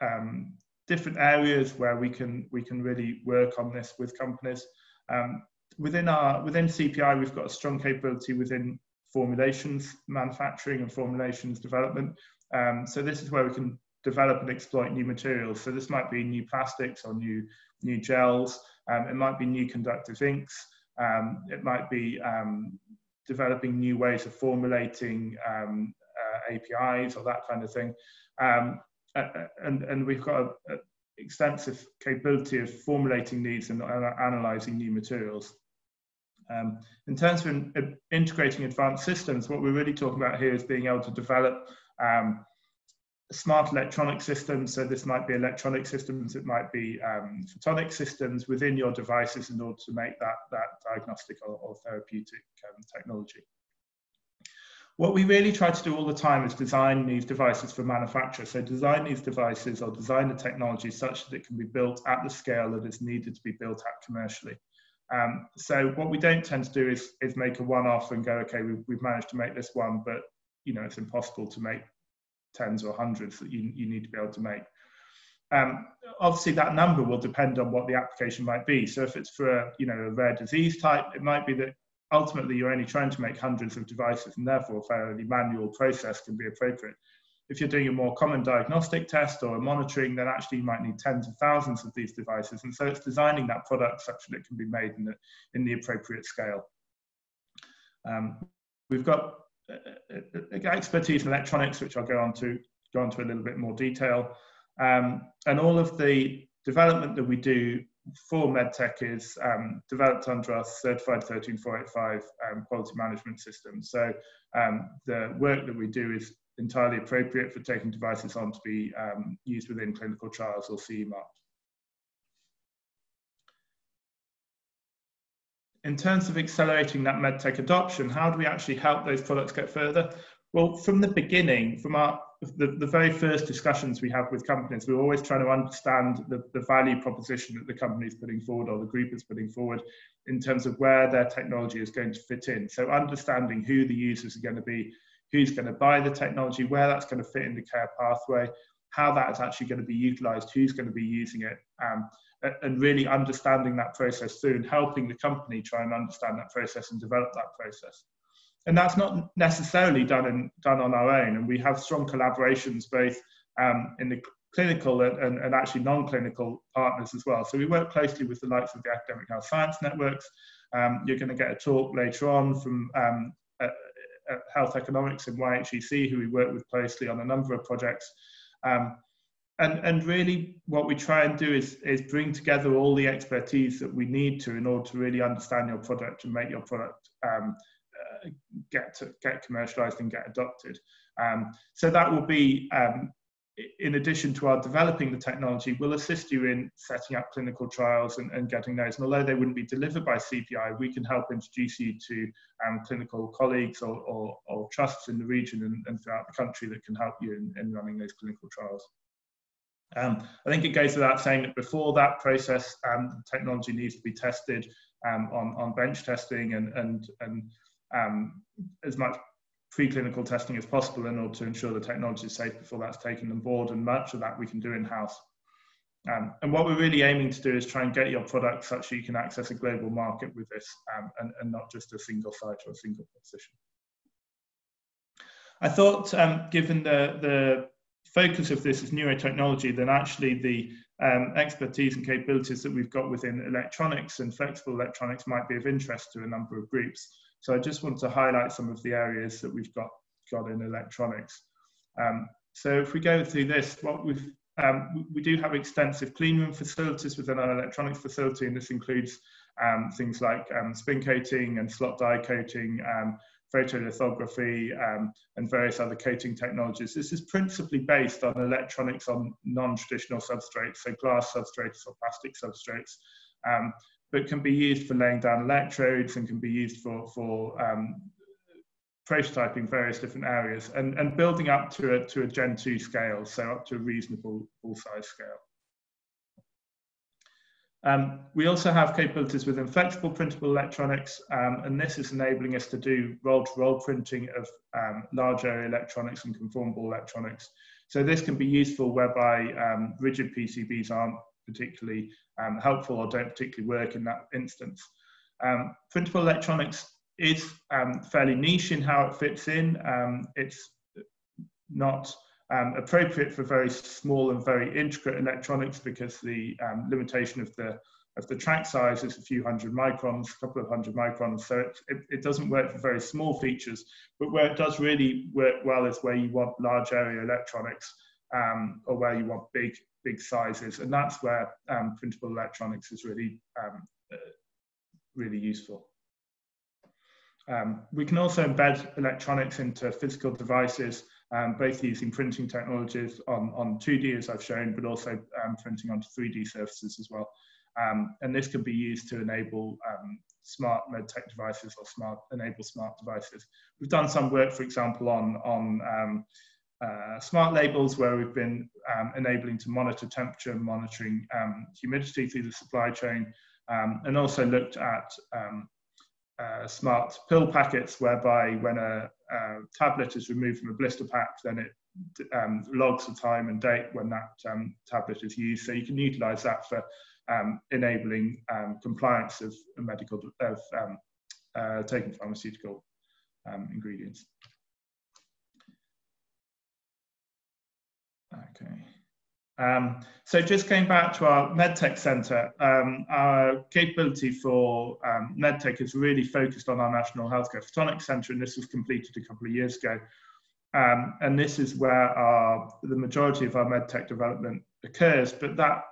um, different areas where we can we can really work on this with companies. Um, within our within CPI, we've got a strong capability within formulations manufacturing and formulations development. Um, so this is where we can develop and exploit new materials. So this might be new plastics or new new gels. Um, it might be new conductive inks. Um, it might be um, developing new ways of formulating um, uh, APIs or that kind of thing. Um, and, and we've got an extensive capability of formulating needs and analyzing new materials. Um, in terms of in, integrating advanced systems, what we're really talking about here is being able to develop um, smart electronic systems. So this might be electronic systems, it might be um, photonic systems within your devices in order to make that, that diagnostic or, or therapeutic um, technology. What we really try to do all the time is design these devices for manufacture. So design these devices or design the technology such that it can be built at the scale that is needed to be built at commercially. Um, so what we don't tend to do is, is make a one-off and go, okay, we've, we've managed to make this one, but you know it's impossible to make tens or hundreds that you, you need to be able to make. Um, obviously, that number will depend on what the application might be. So if it's for a, you know a rare disease type, it might be that ultimately you're only trying to make hundreds of devices, and therefore a fairly manual process can be appropriate. If you're doing a more common diagnostic test or monitoring, then actually you might need tens of thousands of these devices. And so it's designing that product such that it can be made in the, in the appropriate scale. Um, we've got uh, uh, uh, expertise in electronics, which I'll go on to go into a little bit more detail. Um, and all of the development that we do for MedTech is um, developed under our certified 13485 um, quality management system. So um, the work that we do is entirely appropriate for taking devices on to be um, used within clinical trials or CE marked. In terms of accelerating that medtech adoption, how do we actually help those products get further? Well, from the beginning, from our the, the very first discussions we have with companies, we're always trying to understand the, the value proposition that the company is putting forward or the group is putting forward in terms of where their technology is going to fit in. So understanding who the users are going to be, who's going to buy the technology, where that's going to fit in the care pathway, how that's actually going to be utilized, who's going to be using it, um, and really understanding that process through and helping the company try and understand that process and develop that process. And that's not necessarily done in, done on our own. And we have strong collaborations both um, in the clinical and, and, and actually non-clinical partners as well. So we work closely with the likes of the academic health science networks. Um, you're going to get a talk later on from um, uh, Health Economics and YHEC, who we work with closely on a number of projects. Um, and, and really what we try and do is, is bring together all the expertise that we need to in order to really understand your product and make your product um, uh, get get commercialized and get adopted. Um, so that will be, um, in addition to our developing the technology, will assist you in setting up clinical trials and, and getting those. And although they wouldn't be delivered by CPI, we can help introduce you to um, clinical colleagues or, or, or, trusts in the region and, and, throughout the country that can help you in, in running those clinical trials. Um, I think it goes without saying that before that process, um, technology needs to be tested um, on, on bench testing and, and, and um, as much preclinical testing as possible in order to ensure the technology is safe before that's taken on board. And much of that we can do in-house. Um, and what we're really aiming to do is try and get your product such that you can access a global market with this um, and, and, not just a single site or a single position. I thought, given the, the focus of this is neurotechnology, then actually the um, expertise and capabilities that we've got within electronics and flexible electronics might be of interest to a number of groups. So I just want to highlight some of the areas that we've got, got in electronics. Um, so if we go through this, what we've um, we do have extensive cleanroom facilities within our electronics facility, and this includes um, things like um, spin coating and slot die coating, um, photolithography, um, and various other coating technologies. This is principally based on electronics on non-traditional substrates, so glass substrates or plastic substrates, um, but can be used for laying down electrodes and can be used for, for um, prototyping various different areas and, and building up to a, to a Gen 2 scale, so up to a reasonable full size scale. Um, we also have capabilities within flexible printable electronics, um, and this is enabling us to do roll-to-roll -roll printing of um, large area electronics and conformable electronics. So this can be useful whereby um, rigid PCBs aren't particularly um, helpful or don't particularly work in that instance. Um, printable electronics is fairly niche in how it fits in. it's not um, appropriate for very small and very intricate electronics because the um, limitation of the of the track size is a few hundred microns, a couple of hundred microns. So it, it, it, doesn't work for very small features, but where it does really work well is where you want large area electronics um, or where you want big, big sizes. And that's where um, printable electronics is really, um, uh, really useful. Um, we can also embed electronics into physical devices um, both using printing technologies on, on 2D as I've shown, but also um, printing onto 3D surfaces as well. Um, and this can be used to enable um, smart medtech devices or smart enable smart devices. We've done some work, for example, on, on um, uh, smart labels where we've been um, enabling to monitor temperature, monitoring humidity through the supply chain, and also looked at uh, smart pill packets whereby when a, a, tablet is removed from a blister pack, then it um, logs the time and date when that um, tablet is used. So you can utilize that for um, enabling um, compliance of medical, of um, uh, taking pharmaceutical um, ingredients. Okay. Um, so just going back to our MedTech Centre, um, our capability for um, MedTech is really focused on our National Healthcare Photonics Centre, and this was completed a couple of years ago. Um, and this is where our, the majority of our MedTech development occurs, but that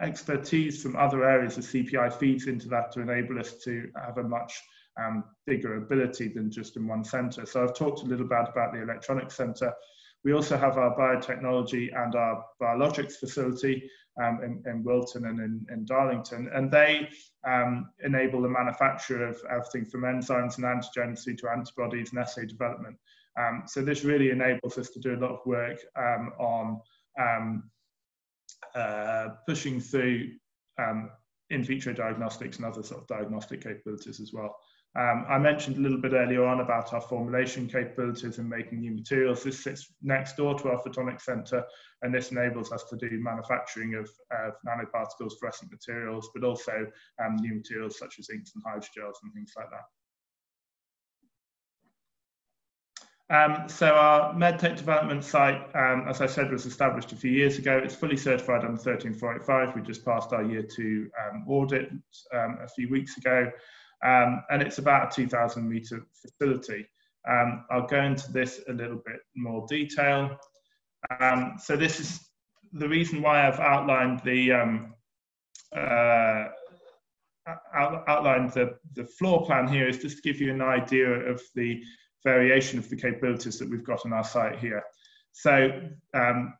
expertise from other areas of CPI feeds into that to enable us to have a much um, bigger ability than just in one centre. So I've talked a little bit about the Electronics Centre, we also have our biotechnology and our biologics facility um, in, in, Wilton and in, in, Darlington, and they um, enable the manufacture of everything from enzymes and antigens to antibodies and assay development. Um, so this really enables us to do a lot of work um, on um, uh, pushing through um, in vitro diagnostics and other sort of diagnostic capabilities as well. Um, I mentioned a little bit earlier on about our formulation capabilities and making new materials. This sits next door to our photonics center, and this enables us to do manufacturing of, of nanoparticles, fluorescent materials, but also um, new materials such as inks and hydrogels and things like that. Um, so our MedTech development site, um, as I said, was established a few years ago. It's fully certified under 13485. We just passed our year two um, audit um, a few weeks ago. Um, and it's about a 2,000 meter facility. Um, I'll go into this a little bit more detail. so this is the reason why I've outlined the uh, outlined the, the floor plan here is just to give you an idea of the variation of the capabilities that we've got on our site here. So um,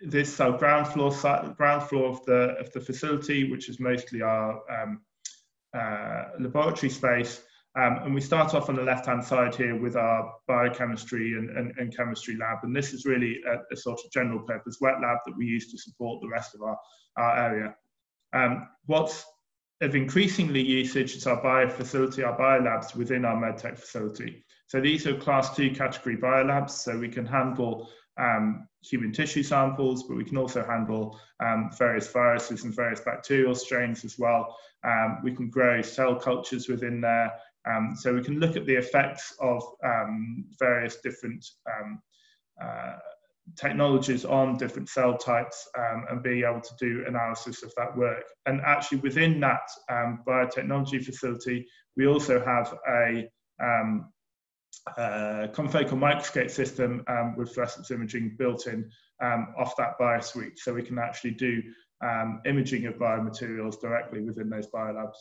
this our ground floor ground floor of the of the facility, which is mostly our um, uh, laboratory space. Um, and we start off on the left-hand side here with our biochemistry and, and, and chemistry lab. And this is really a, a, sort of general purpose wet lab that we use to support the rest of our, our area. Um, what's of increasingly usage is our bio facility, our biolabs within our medtech facility. So these are class two category biolabs, so we can handle um, human tissue samples, but we can also handle um, various viruses and various bacterial strains as well. Um, we can grow cell cultures within there. Um, so we can look at the effects of um, various different um, uh, technologies on different cell types um, and being able to do analysis of that work. And actually within that biotechnology facility, we also have a uh, confocal microscope system um, with fluorescence imaging built in um, off that biosuite. So we can actually do um, imaging of biomaterials directly within those biolabs.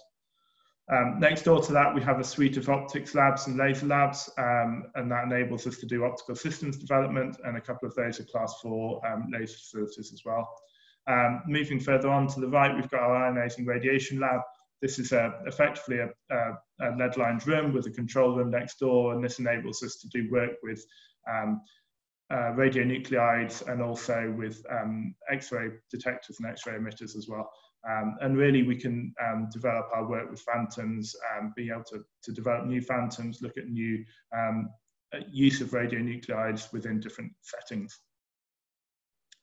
Um, next door to that, we have a suite of optics labs and laser labs, um, and that enables us to do optical systems development, and a couple of those are class four um, laser facilities as well. Um, moving further on to the right, we've got our ionizing radiation lab. This is a, effectively a, a, a lead-lined room with a control room next door, and this enables us to do work with um, uh, radionuclides and also with um, X-ray detectors and X-ray emitters as well. Um, and really, we can um, develop our work with phantoms, um, being able to, to develop new phantoms, look at new um, uh, use of radionuclides within different settings.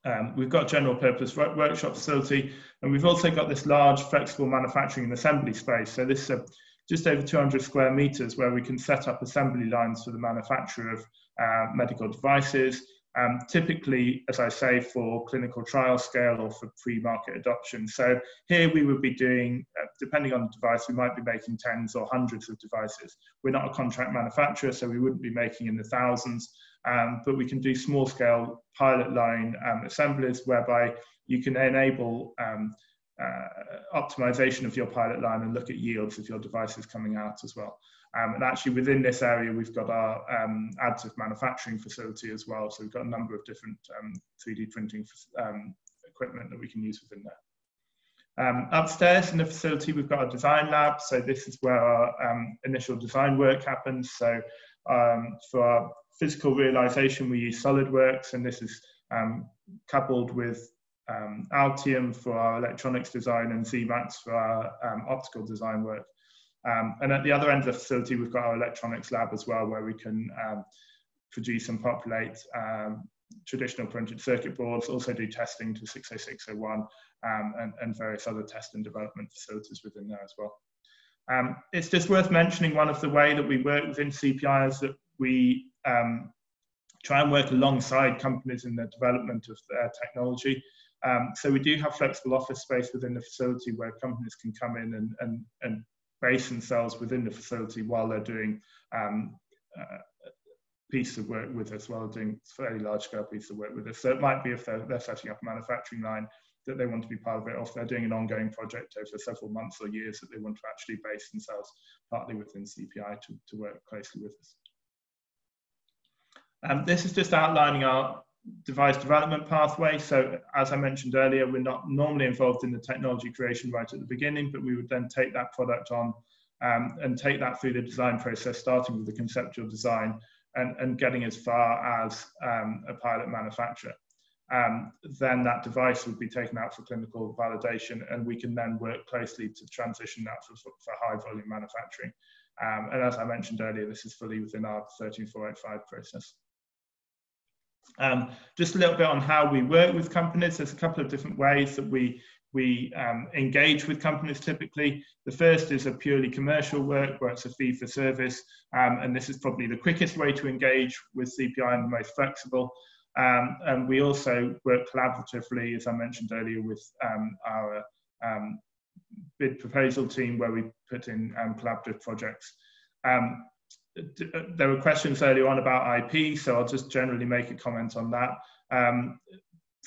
Um, we've got general purpose workshop facility, and we've also got this large flexible manufacturing and assembly space. So this is a, just over 200 square meters where we can set up assembly lines for the manufacture of uh, medical devices, um, typically, as I say, for clinical trial scale or for pre-market adoption. So here we would be doing, uh, depending on the device, we might be making tens or hundreds of devices. We're not a contract manufacturer, so we wouldn't be making in the thousands, um, but we can do small scale pilot line um, assemblies whereby you can enable um, uh, optimization of your pilot line and look at yields of your devices coming out as well. Um, and actually within this area, we've got our um, additive manufacturing facility as well. So we've got a number of different um, 3D printing um, equipment that we can use within there. Um, upstairs in the facility, we've got a design lab. So this is where our um, initial design work happens. So for our physical realization, we use SolidWorks, and this is coupled with um, Altium for our electronics design and Zemax for our optical design work. Um, and at the other end of the facility, we've got our electronics lab as well, where we can um, produce and populate um, traditional printed circuit boards, also do testing to 60601 um, and, and, various other test and development facilities within there as well. Um, it's just worth mentioning one of the way that we work within CPI is that we um, try and work alongside companies in the development of their technology. Um, so we do have flexible office space within the facility where companies can come in and, and, and base themselves within the facility while they're doing um, uh, piece of work with us, while doing fairly large scale piece of work with us. So it might be if they're, they're setting up a manufacturing line that they want to be part of it, or if they're doing an ongoing project over several months or years that they want to actually base themselves partly within CPI to, to work closely with us. Um, this is just outlining our device development pathway. So as I mentioned earlier, we're not normally involved in the technology creation right at the beginning, but we would then take that product on um, and take that through the design process, starting with the conceptual design and, and getting as far as um, a pilot manufacturer. um, then that device would be taken out for clinical validation and we can then work closely to transition that for, for high volume manufacturing. Um, and as I mentioned earlier, this is fully within our 13485 process. Um, just a little bit on how we work with companies. There's a couple of different ways that we we um, engage with companies typically. The first is a purely commercial work where it's a fee for service, um, and this is probably the quickest way to engage with CPI and the most flexible. Um, and we also work collaboratively, as I mentioned earlier, with um, our um, bid proposal team where we put in um, collaborative projects. There were questions earlier on about IP, so I'll just generally make a comment on that. Um,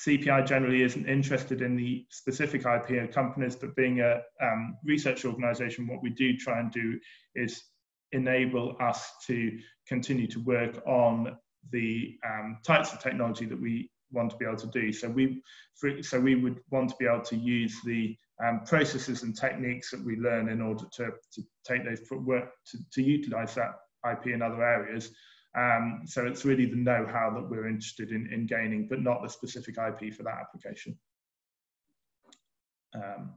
CPI generally isn't interested in the specific IP of companies, but being a um, research organization, what we do try and do is enable us to continue to work on the um, types of technology that we want to be able to do. So we, for, so we would want to be able to use the um, processes and techniques that we learn in order to, to take those work to, to utilize that IP in other areas. Um, so it's really the know-how that we're interested in, in gaining, but not the specific IP for that application. Um,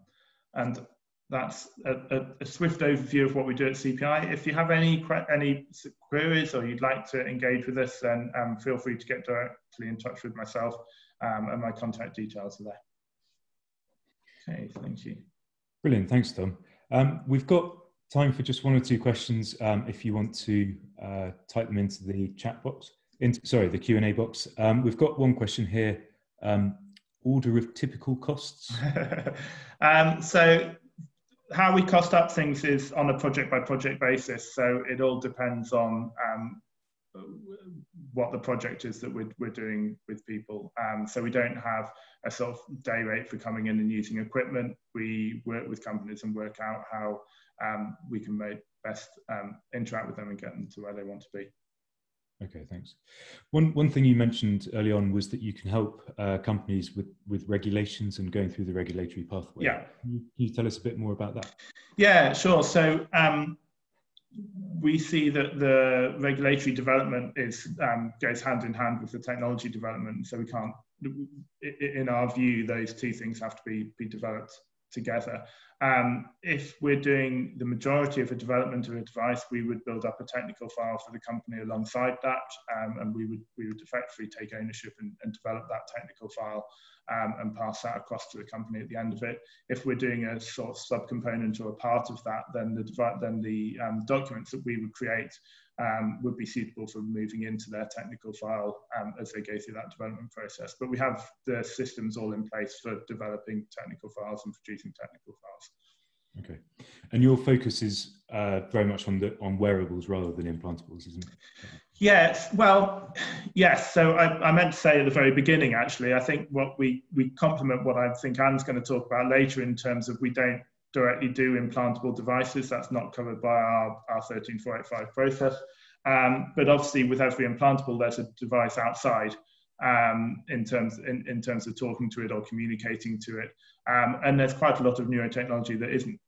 and that's a, a, a, swift overview of what we do at CPI. If you have any any queries or you'd like to engage with us, then um, feel free to get directly in touch with myself, um, and my contact details are there. Okay, thank you. Brilliant, thanks, Tom. Um, we've got time for just one or two questions. Um, if you want to uh, type them into the chat box, into, sorry, the Q and A box. Um, we've got one question here. Um, order of typical costs. so how we cost up things is on a project by project basis. So it all depends on um, what the project is that we're, we're doing with people. Um, so we don't have a sort of day rate for coming in and using equipment. We work with companies and work out how um, we can make best um, interact with them and get them to where they want to be. Okay, thanks. One one thing you mentioned early on was that you can help uh, companies with with regulations and going through the regulatory pathway. Yeah. Can you, can you tell us a bit more about that? Yeah, sure. So um, we see that the regulatory development is um, goes hand in hand with the technology development. So we can't, in our view, those two things have to be be developed together. Um, if we're doing the majority of the development of a device, we would build up a technical file for the company alongside that, um, and we would we would effectively take ownership and, and develop that technical file um, and pass that across to the company at the end of it. If we're doing a sort of subcomponent or a part of that, then the then the um, documents that we would create um, would be suitable for moving into their technical file um, as they go through that development process. But we have the systems all in place for developing technical files and producing technical files. Okay, and your focus is uh, very much on the on wearables rather than implantables, isn't it? Yes, well, yes. So I, I, meant to say at the very beginning, actually, I think what we we complement what I think Anne's going to talk about later in terms of we don't directly do implantable devices. That's not covered by our, our 13485 process. Um, but obviously, with every implantable, there's a device outside um, in terms in, in terms of talking to it or communicating to it. Um, and there's quite a lot of neurotechnology that isn't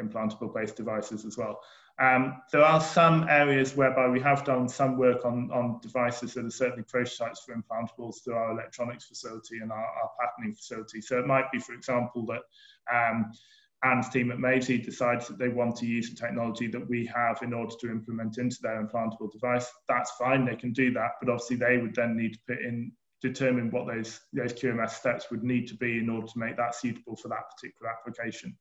implantable based devices as well. Um, there are some areas whereby we have done some work on, on devices that are certainly prototypes for implantables through our electronics facility and our, our patterning facility. So it might be, for example, that um, Anne's team at MAISI decides that they want to use the technology that we have in order to implement into their implantable device, that's fine, they can do that, but obviously they would then need to put in, determine what those, those QMS steps would need to be in order to make that suitable for that particular application.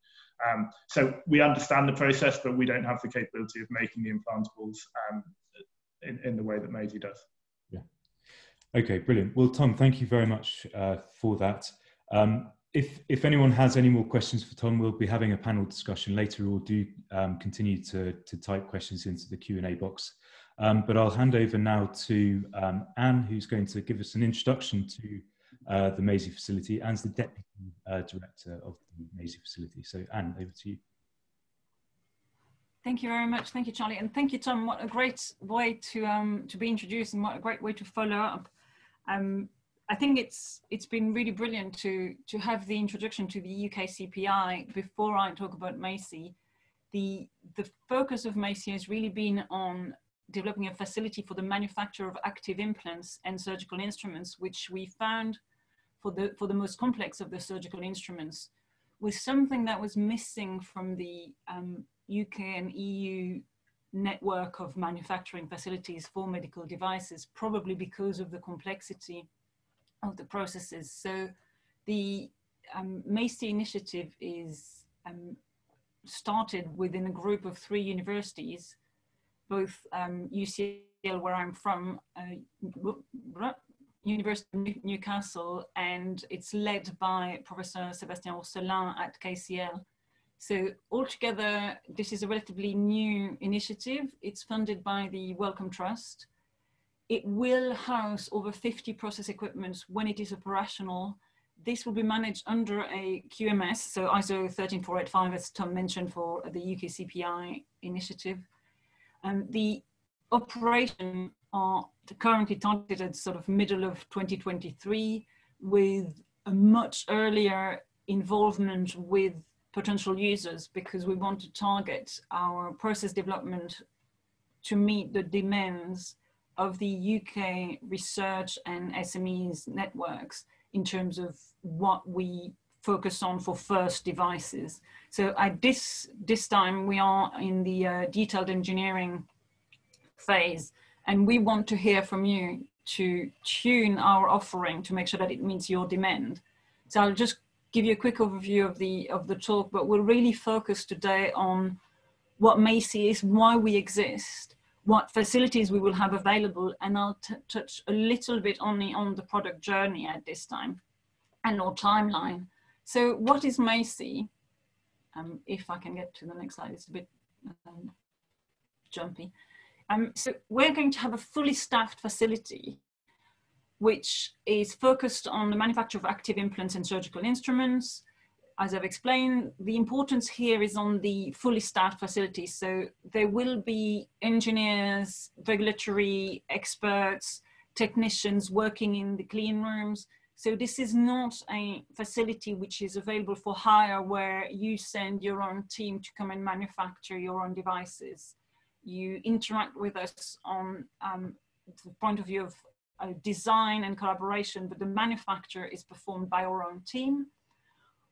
Um, so we understand the process, but we don't have the capability of making the implantables um, in, in the way that MAISI does. Yeah. Okay, brilliant. Well, Tom, thank you very much uh, for that. Um, if if anyone has any more questions for Tom, we'll be having a panel discussion later, or do um, continue to to type questions into the Q and A box. Um, but I'll hand over now to um, Anne, who's going to give us an introduction to uh, the MAISI facility. Anne's the deputy uh, director of the MAISI facility. So Anne, over to you. Thank you very much. Thank you, Charlie, and thank you, Tom. What a great way to um, to be introduced, and what a great way to follow up. Um, I think it's it's been really brilliant to to have the introduction to the UK CPI before I talk about MAISI. The the focus of MAISI has really been on developing a facility for the manufacture of active implants and surgical instruments, which we found for the, for the most complex of the surgical instruments was something that was missing from the um, UK and EU network of manufacturing facilities for medical devices, probably because of the complexity of the processes. So the um, MAISI initiative is um, started within a group of three universities, both um, UCL, where I'm from, uh, University of Newcastle, and it's led by Professor Sébastien Ourselin at KCL. So altogether, this is a relatively new initiative. It's funded by the Wellcome Trust. It will house over 50 process equipments when it is operational. This will be managed under a QMS, so ISO 13485, as Tom mentioned, for the UK CPI initiative. And the operation are currently targeted at sort of middle of 2023 with a much earlier involvement with potential users because we want to target our process development to meet the demands of the UK research and SMEs networks in terms of what we focus on for first devices. So at this, this time we are in the uh, detailed engineering phase and we want to hear from you to tune our offering to make sure that it meets your demand. So I'll just give you a quick overview of the of the talk, but we'll really focus today on what MAISI is, why we exist, what facilities we will have available, and I'll touch a little bit only on the product journey at this time and our timeline. So what is MAISI? Um, if I can get to the next slide, it's a bit um, jumpy. Um, so we're going to have a fully staffed facility which is focused on the manufacture of active implants and surgical instruments. As I've explained, the importance here is on the fully staffed facility. So there will be engineers, regulatory experts, technicians working in the clean rooms. So this is not a facility which is available for hire where you send your own team to come and manufacture your own devices. You interact with us on um, the point of view of uh, design and collaboration, but the manufacture is performed by our own team.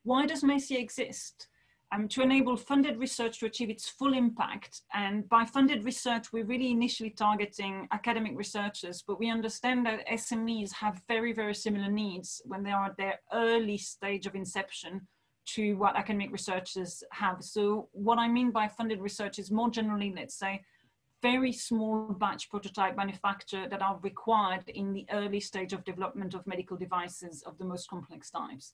Why does MAISI exist? Um, to enable funded research to achieve its full impact. And by funded research, we're really initially targeting academic researchers, but we understand that SMEs have very, very similar needs when they are at their early stage of inception to what academic researchers have. So what I mean by funded research is more generally, let's say, very small batch prototype manufacture that are required in the early stage of development of medical devices of the most complex types.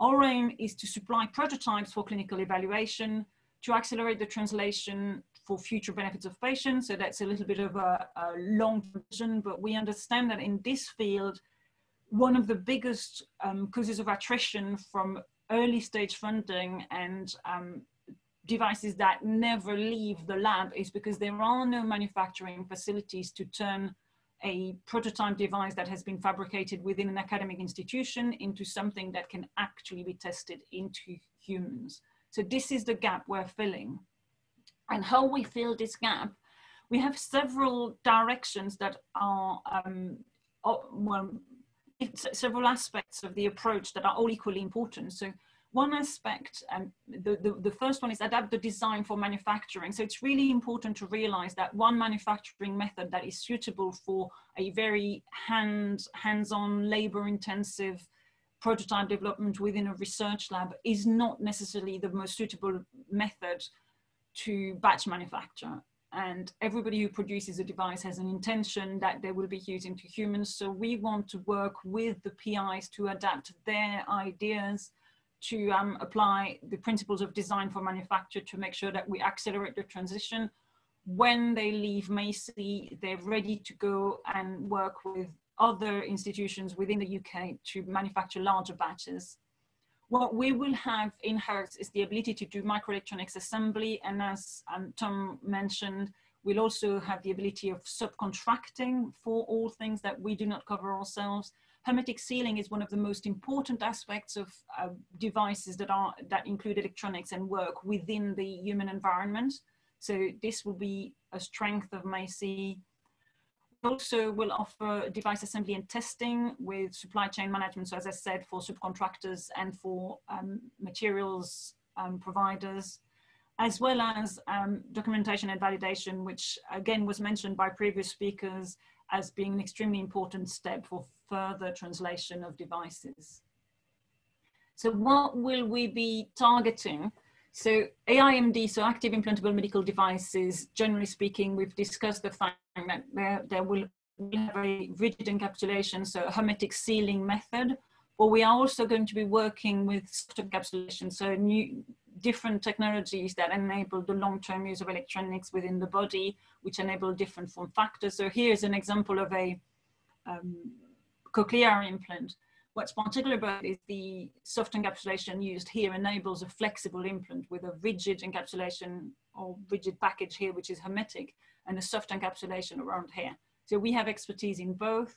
Our aim is to supply prototypes for clinical evaluation, to accelerate the translation for future benefits of patients. So that's a little bit of a, a long vision, but we understand that in this field, one of the biggest um, causes of attrition from early stage funding and um, devices that never leave the lab is because there are no manufacturing facilities to turn a prototype device that has been fabricated within an academic institution into something that can actually be tested into humans. So this is the gap we're filling. And how we fill this gap, we have several directions that are, um, well, several aspects of the approach that are all equally important. So one aspect, and the, the, the, first one is adapt the design for manufacturing. So it's really important to realize that one manufacturing method that is suitable for a very hand, hands-on, labor-intensive prototype development within a research lab is not necessarily the most suitable method to batch manufacture. And everybody who produces a device has an intention that they will be using to humans. So we want to work with the PIs to adapt their ideas to um, apply the principles of design for manufacture to make sure that we accelerate the transition. When they leave MAISI, they're ready to go and work with other institutions within the UK to manufacture larger batches. What we will have in-house is the ability to do microelectronics assembly. And as um, Tom mentioned, we'll also have the ability of subcontracting for all things that we do not cover ourselves hermetic sealing is one of the most important aspects of uh, devices that are that include electronics and work within the human environment. So this will be a strength of MAISI. also will offer device assembly and testing with supply chain management. So as I said, for subcontractors and for um, materials um, providers, as well as um, documentation and validation, which again was mentioned by previous speakers as being an extremely important step for further translation of devices. So what will we be targeting? So AIMD, so active implantable medical devices, generally speaking, we've discussed the fact that there, there will have a very rigid encapsulation, so hermetic sealing method, but we are also going to be working with soft encapsulation, so new different technologies that enable the long-term use of electronics within the body, which enable different form factors. So here's an example of a um, cochlear implant. What's particular about is the soft encapsulation used here enables a flexible implant with a rigid encapsulation or rigid package here, which is hermetic, and a soft encapsulation around here. So we have expertise in both.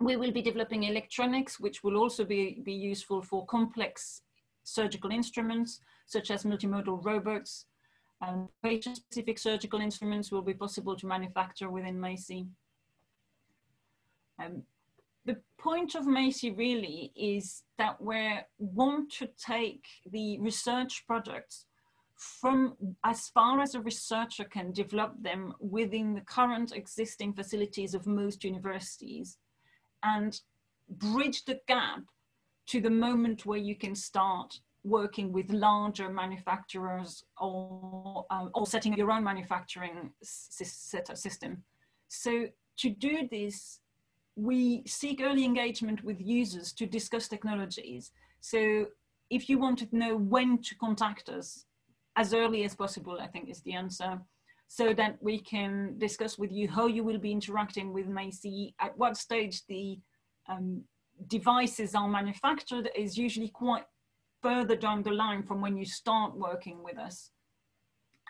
We will be developing electronics, which will also be, be useful for complex surgical instruments, such as multimodal robots. Um, patient-specific surgical instruments will be possible to manufacture within MAISI. Um, the point of MAISI really is that we want to take the research products from as far as a researcher can develop them within the current existing facilities of most universities and bridge the gap to the moment where you can start working with larger manufacturers or, um, or setting your own manufacturing system. So to do this, we seek early engagement with users to discuss technologies. So if you want to know when to contact us, as early as possible, I think is the answer, so that we can discuss with you how you will be interacting with MAISI, at what stage the um, devices are manufactured is usually quite further down the line from when you start working with us.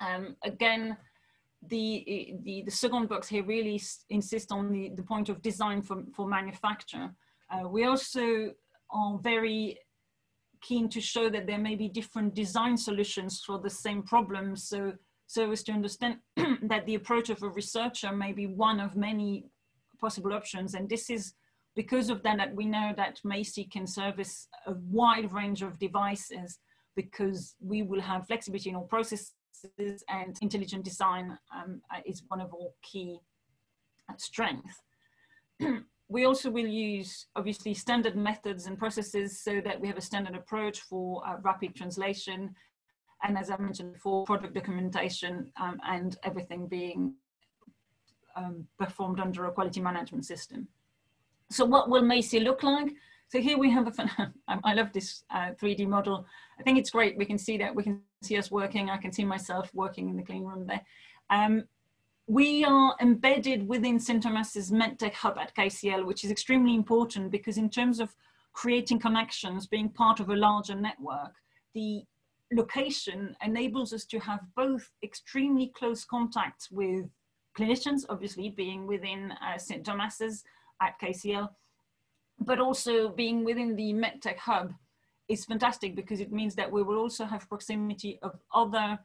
Um, again, the, the, the second box here really insist on the, the point of design for, for manufacture. Uh, we also are very keen to show that there may be different design solutions for the same problem. So, so as to understand that the approach of a researcher may be one of many possible options. And this is because of that, that we know that MAISI can service a wide range of devices because we will have flexibility in all processes and intelligent design um, is one of our key uh, strengths. we also will use obviously standard methods and processes so that we have a standard approach for uh, rapid translation and as I mentioned before, product documentation um, and everything being um, performed under a quality management system. So what will MAISI look like? So here we have a, I love this uh, 3D model. I think it's great. We can see that we can see us working. I can see myself working in the clean room there. Um, we are embedded within St. Thomas's MedTech Hub at KCL, which is extremely important because in terms of creating connections, being part of a larger network, the location enables us to have both extremely close contacts with clinicians, obviously being within uh, St. Thomas's, at KCL, but also being within the MedTech hub is fantastic because it means that we will also have proximity of other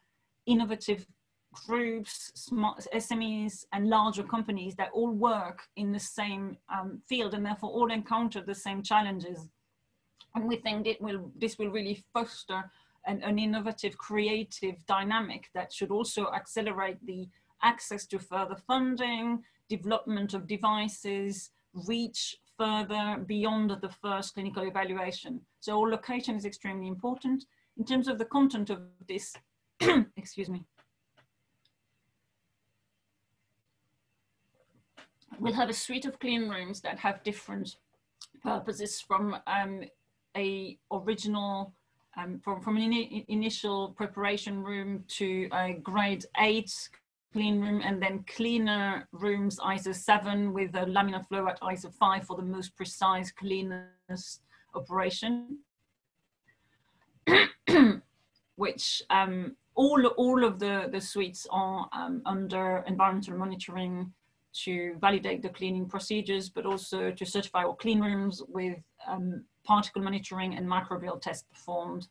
innovative groups, smart SMEs and larger companies that all work in the same um, field and therefore all encounter the same challenges. And we think it will, this will really foster an, an innovative, creative dynamic that should also accelerate the access to further funding, development of devices, reach further beyond the first clinical evaluation. So location is extremely important. In terms of the content of this, excuse me, we'll have a suite of clean rooms that have different purposes from um, a original um, from, from an in initial preparation room to a grade eight clean room and then cleaner rooms ISO 7 with a laminar flow at ISO 5 for the most precise cleanest operation. which um, all, all of the, the suites are um, under environmental monitoring to validate the cleaning procedures, but also to certify our clean rooms with um, particle monitoring and microbial tests performed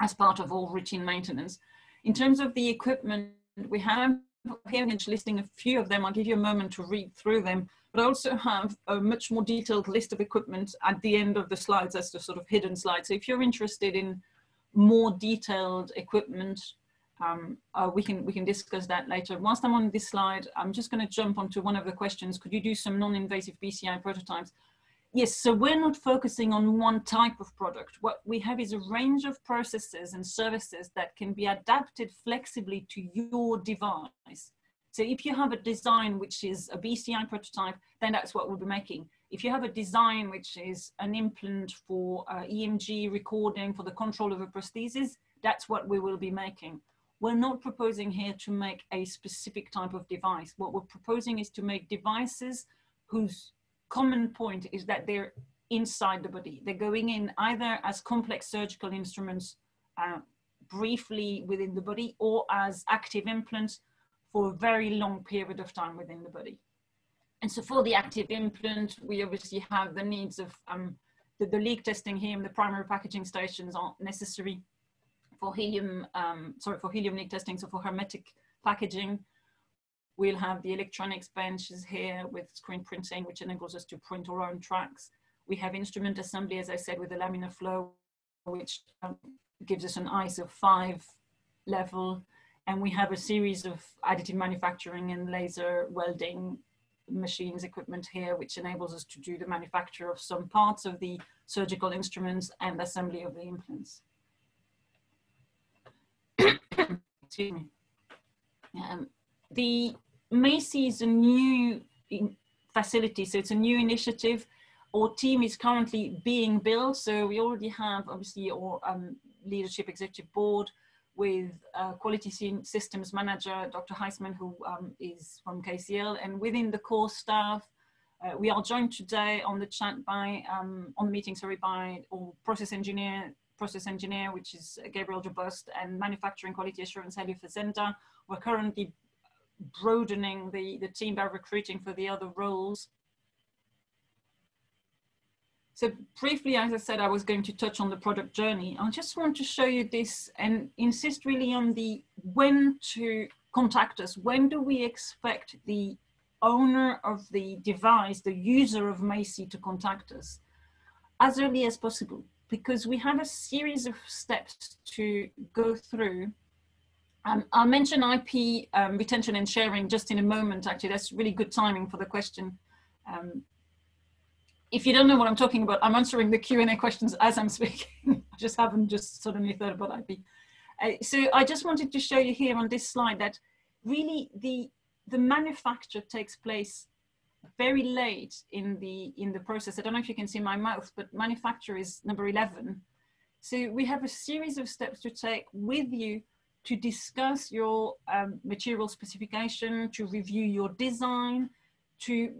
as part of all routine maintenance. In terms of the equipment we have here just listing a few of them. I'll give you a moment to read through them, but I also have a much more detailed list of equipment at the end of the slides as the sort of hidden slide. So if you're interested in more detailed equipment, um, uh, we can we can discuss that later. Whilst I'm on this slide, I'm just going to jump onto one of the questions. Could you do some non-invasive BCI prototypes? Yes, so we're not focusing on one type of product. What we have is a range of processes and services that can be adapted flexibly to your device. So if you have a design which is a BCI prototype, then that's what we'll be making. If you have a design which is an implant for uh, EMG recording for the control of a prosthesis, that's what we will be making. We're not proposing here to make a specific type of device. What we're proposing is to make devices whose common point is that they're inside the body. They're going in either as complex surgical instruments uh, briefly within the body or as active implants for a very long period of time within the body. And so for the active implant, we obviously have the needs of um, the, the, leak testing here in the primary packaging stations aren't necessary for helium, um, sorry, for helium leak testing, so for hermetic packaging. We'll have the electronics benches here with screen printing, which enables us to print our own tracks. We have instrument assembly, as I said, with the laminar flow, which um, gives us an ISO 5 level. And we have a series of additive manufacturing and laser welding machines equipment here, which enables us to do the manufacture of some parts of the surgical instruments and assembly of the implants. Excuse me. Um, the MAISI is a new facility, so it's a new initiative. Our team is currently being built, so we already have obviously our um, leadership executive board with uh, quality systems manager, Dr. Heisman, who um, is from KCL, and within the core staff, uh, we are joined today on the chat by, um, on the meeting, sorry, by our process engineer, process engineer, which is Gabriel Jabust, and manufacturing quality assurance, Helio Fazenda. We're currently broadening the, the team by recruiting for the other roles. So briefly, as I said, I was going to touch on the product journey. I just want to show you this and insist really on the when to contact us. When do we expect the owner of the device, the user of MAISI to contact us? As early as possible, because we have a series of steps to go through um, I'll mention IP um, retention and sharing just in a moment, actually. That's really good timing for the question. Um, if you don't know what I'm talking about, I'm answering the Q&A questions as I'm speaking. I just haven't just suddenly thought about IP. Uh, so I just wanted to show you here on this slide that really the, the manufacture takes place very late in the, in the process. I don't know if you can see my mouth, but manufacture is number 11. So we have a series of steps to take with you to discuss your um, material specification, to review your design, to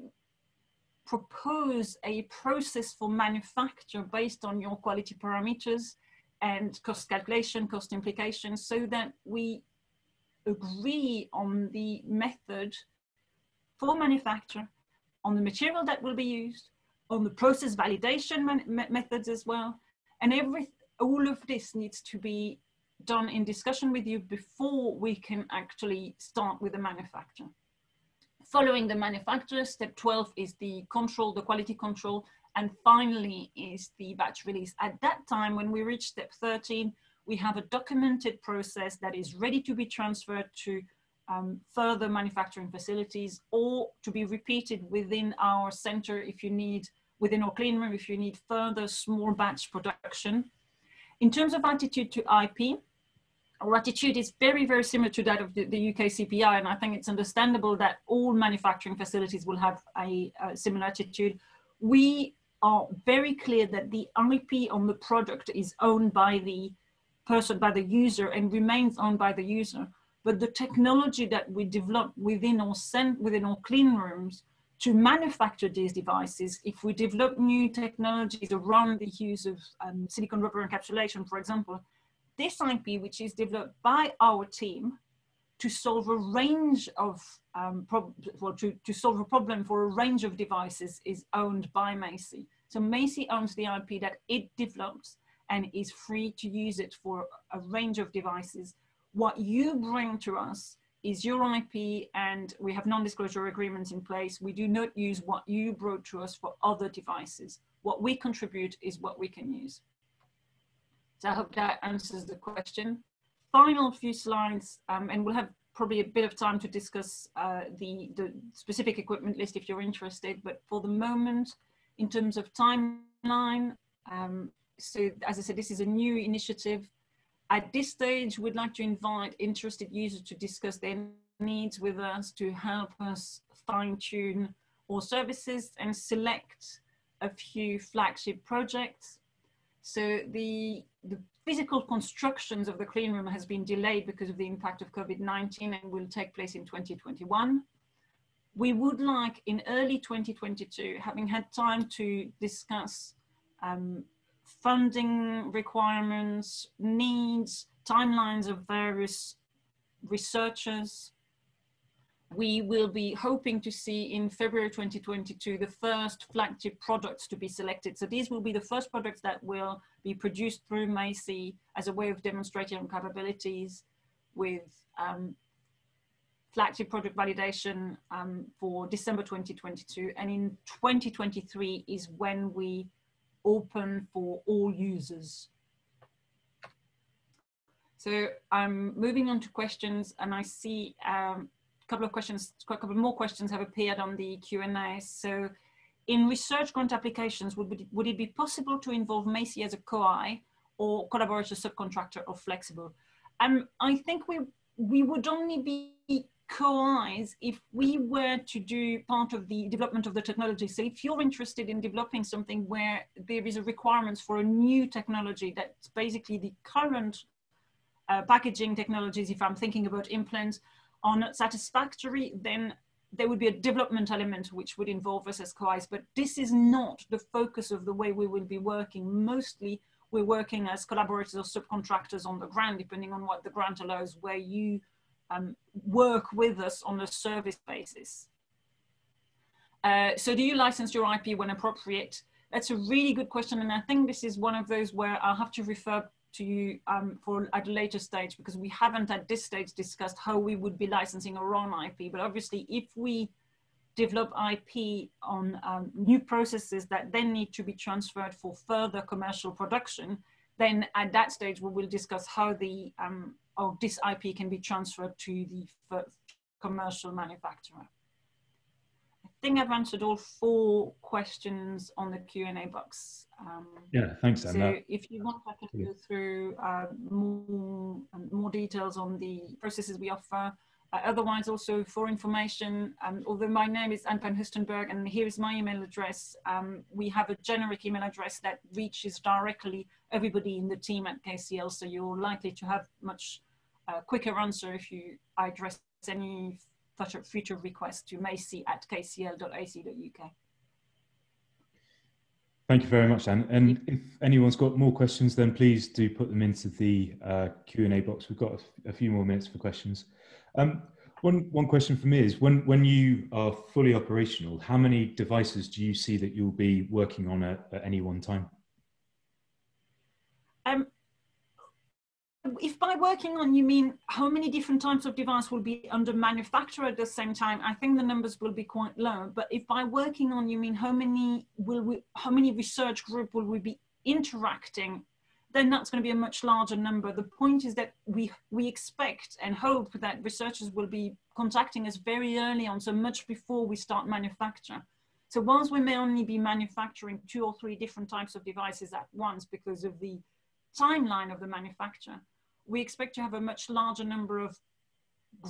propose a process for manufacture based on your quality parameters and cost calculation, cost implications, so that we agree on the method for manufacture, on the material that will be used, on the process validation methods as well. And every, all of this needs to be done in discussion with you before we can actually start with the manufacturer. Following the manufacturer, step 12 is the control, the quality control, and finally is the batch release. At that time, when we reach step 13, we have a documented process that is ready to be transferred to um, further manufacturing facilities or to be repeated within our center if you need, within our clean room, if you need further small batch production. In terms of attitude to IP, attitude is very, very similar to that of the, the, UK CPI, and I think it's understandable that all manufacturing facilities will have a, a similar attitude. We are very clear that the IP on the product is owned by the person, by the user, and remains owned by the user. But the technology that we develop within our, within our clean rooms to manufacture these devices, if we develop new technologies around the use of um, silicon rubber encapsulation, for example, this IP, which is developed by our team to solve a range of, um, well, to, to solve a problem for a range of devices is owned by MAISI. So MAISI owns the IP that it develops and is free to use it for a range of devices. What you bring to us is your IP and we have non-disclosure agreements in place. We do not use what you brought to us for other devices. What we contribute is what we can use. So I hope that answers the question. Final few slides, um, and we'll have probably a bit of time to discuss uh, the, the specific equipment list if you're interested, but for the moment, in terms of timeline, um, so as I said, this is a new initiative. At this stage, we'd like to invite interested users to discuss their needs with us to help us fine tune our services and select a few flagship projects. So the, the physical constructions of the clean room has been delayed because of the impact of COVID-19 and will take place in 2021. We would like in early 2022, having had time to discuss um, funding requirements, needs, timelines of various researchers, we will be hoping to see in February 2022 the first flagship products to be selected. So these will be the first products that will be produced through MAISI as a way of demonstrating our capabilities with um, flagship product validation um, for December 2022. And in 2023 is when we open for all users. So I'm moving on to questions and I see um, couple of questions, a couple of more questions have appeared on the Q&A. So in research grant applications, would, it, would it be possible to involve MAISI as a COI or collaborator subcontractor or flexible? Um, I think we, we would only be COIs if we were to do part of the development of the technology. So if you're interested in developing something where there is a requirement for a new technology that's basically the current uh, packaging technologies, if I'm thinking about implants, are not satisfactory, then there would be a development element which would involve us as COIs, but this is not the focus of the way we will be working. Mostly we're working as collaborators or subcontractors on the grant, depending on what the grant allows, where you um, work with us on a service basis. Uh, so do you license your IP when appropriate? That's a really good question. And I think this is one of those where I'll have to refer to you um, for at a later stage because we haven't at this stage discussed how we would be licensing our own IP. But obviously, if we develop IP on um, new processes that then need to be transferred for further commercial production, then at that stage we will discuss how the um, of this IP can be transferred to the commercial manufacturer think I've answered all four questions on the Q&A box. Um, yeah, thanks, Anna. So if you want, I can go through uh, more, um, more details on the processes we offer. Uh, otherwise, also for information, um, although my name is Anne Vanhoestenberghe and here is my email address, um, we have a generic email address that reaches directly everybody in the team at KCL, so you're likely to have much uh, quicker answer if you address any future, future requests maisi at kcl.ac.uk. Thank you very much, Anne. And if anyone's got more questions, then please do put them into the uh, Q&A box. We've got a, few more minutes for questions. Um, one, one question for me is, when, when you are fully operational, how many devices do you see that you'll be working on at, at any one time? Um, if by working on you mean how many different types of device will be under manufacture at the same time, I think the numbers will be quite low. But if by working on you mean how many will we, how many research group will we be interacting, then that's going to be a much larger number. The point is that we we expect and hope that researchers will be contacting us very early on, so much before we start manufacture. So whilst we may only be manufacturing two or three different types of devices at once because of the timeline of the manufacture, we expect to have a much larger number of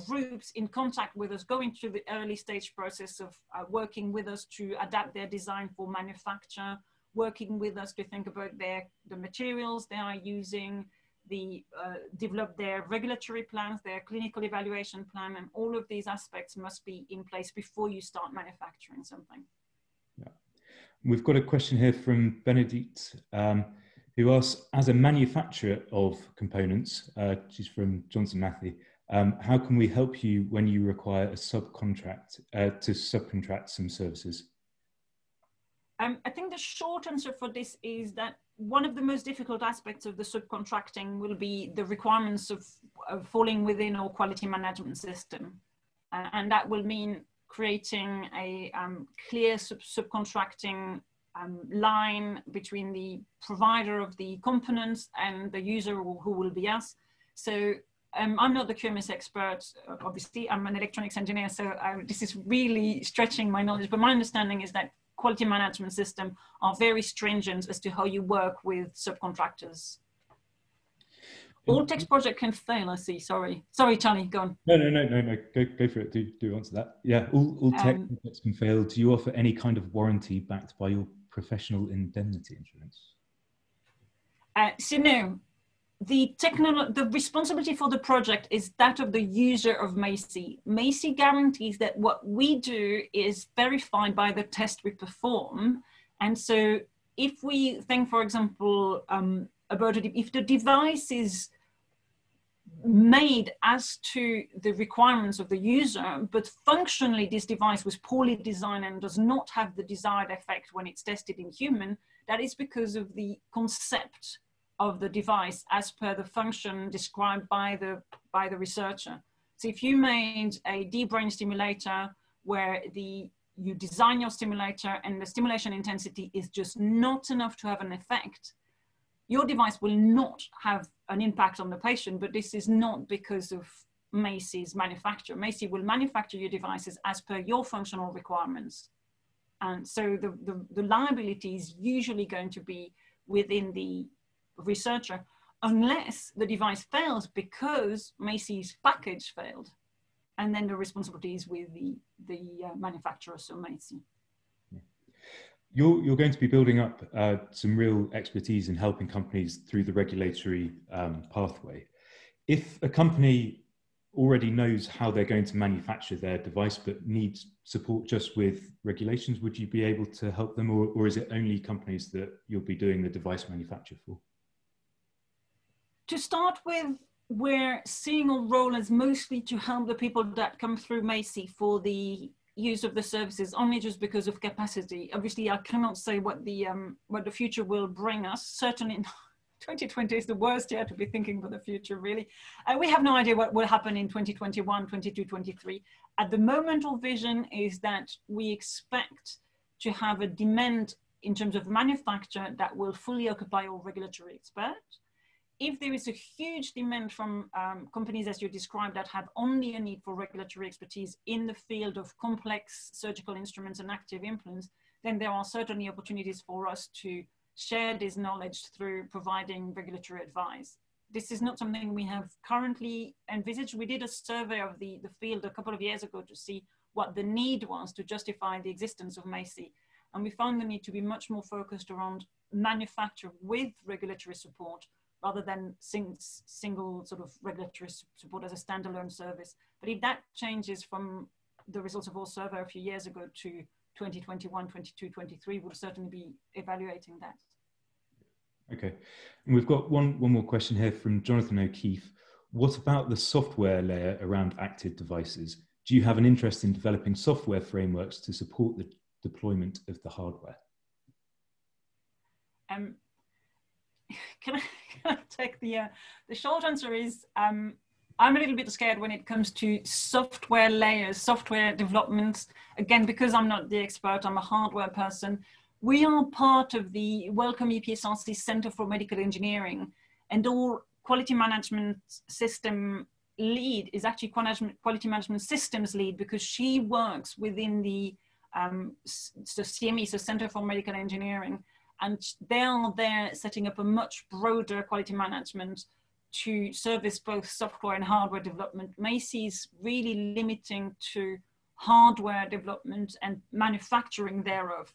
groups in contact with us, going through the early stage process of uh, working with us to adapt their design for manufacture, working with us to think about their the materials they are using, the uh, develop their regulatory plans, their clinical evaluation plan, and all of these aspects must be in place before you start manufacturing something. Yeah. We've got a question here from Benedict. Um, who asks, as a manufacturer of components, uh, she's from Johnson Matthey, um, how can we help you when you require a subcontract uh, to subcontract some services? Um, I think the short answer for this is that one of the most difficult aspects of the subcontracting will be the requirements of, of falling within our quality management system. Uh, and that will mean creating a um, clear sub subcontracting um, line between the provider of the components and the user who, who will be us. So um, I'm not the QMS expert, obviously, I'm an electronics engineer, so I, this is really stretching my knowledge, but my understanding is that quality management system are very stringent as to how you work with subcontractors. All text project can fail, I see, sorry. Sorry, Charlie, go on. No, no, no, no, no, go, go for it, do, do answer that. Yeah, all, all tech um, projects can fail. Do you offer any kind of warranty backed by your professional indemnity insurance? Uh, so no, the technolo- the responsibility for the project is that of the user of MAISI. MAISI guarantees that what we do is verified by the test we perform. And so if we think, for example, um, about it, if the device is made as to the requirements of the user, but functionally this device was poorly designed and does not have the desired effect when it's tested in human, that is because of the concept of the device as per the function described by the, by the researcher. So if you made a deep brain stimulator where the, you design your stimulator and the stimulation intensity is just not enough to have an effect, your device will not have an impact on the patient, but this is not because of MAISI's manufacturer. MAISI will manufacture your devices as per your functional requirements. And so the, the, the liability is usually going to be within the researcher unless the device fails because MAISI's package failed. And then the responsibility is with the, the uh, manufacturer, so MAISI. You're, you're going to be building up uh, some real expertise in helping companies through the regulatory um, pathway. If a company already knows how they're going to manufacture their device but needs support just with regulations, would you be able to help them or, or is it only companies that you'll be doing the device manufacture for? to start with, we're seeing our role as mostly to help the people that come through MAISI for the use of the services only just because of capacity. Obviously, I cannot say what the um, what the future will bring us. Certainly, 2020 is the worst year to be thinking for the future. Really, uh, we have no idea what will happen in 2021, 22, 23. At the moment, our vision is that we expect to have a demand in terms of manufacture that will fully occupy all regulatory experts if there is a huge demand from um, companies as you described that have only a need for regulatory expertise in the field of complex surgical instruments and active implants, then there are certainly opportunities for us to share this knowledge through providing regulatory advice. This is not something we have currently envisaged. We did a survey of the, the field a couple of years ago to see what the need was to justify the existence of MAISI. And we found the need to be much more focused around manufacture with regulatory support rather than sing, single sort of regulatory support as a standalone service. But if that changes from the results of our survey a few years ago to 2021, 22, 23, we'll certainly be evaluating that. Okay, and we've got one, one more question here from Jonathan O'Keefe. What about the software layer around active devices? Do you have an interest in developing software frameworks to support the deployment of the hardware? Um, can I, can I take the uh, the short answer is um, I'm a little bit scared when it comes to software layers, software development. Again, because I'm not the expert, I'm a hardware person. We are part of the Wellcome EPSRC Center for Medical Engineering, and all quality management system lead is actually quality management systems lead because she works within the um, so CME, so Center for Medical Engineering and they are there setting up a much broader quality management to service both software and hardware development. MAISI's really limiting to hardware development and manufacturing thereof.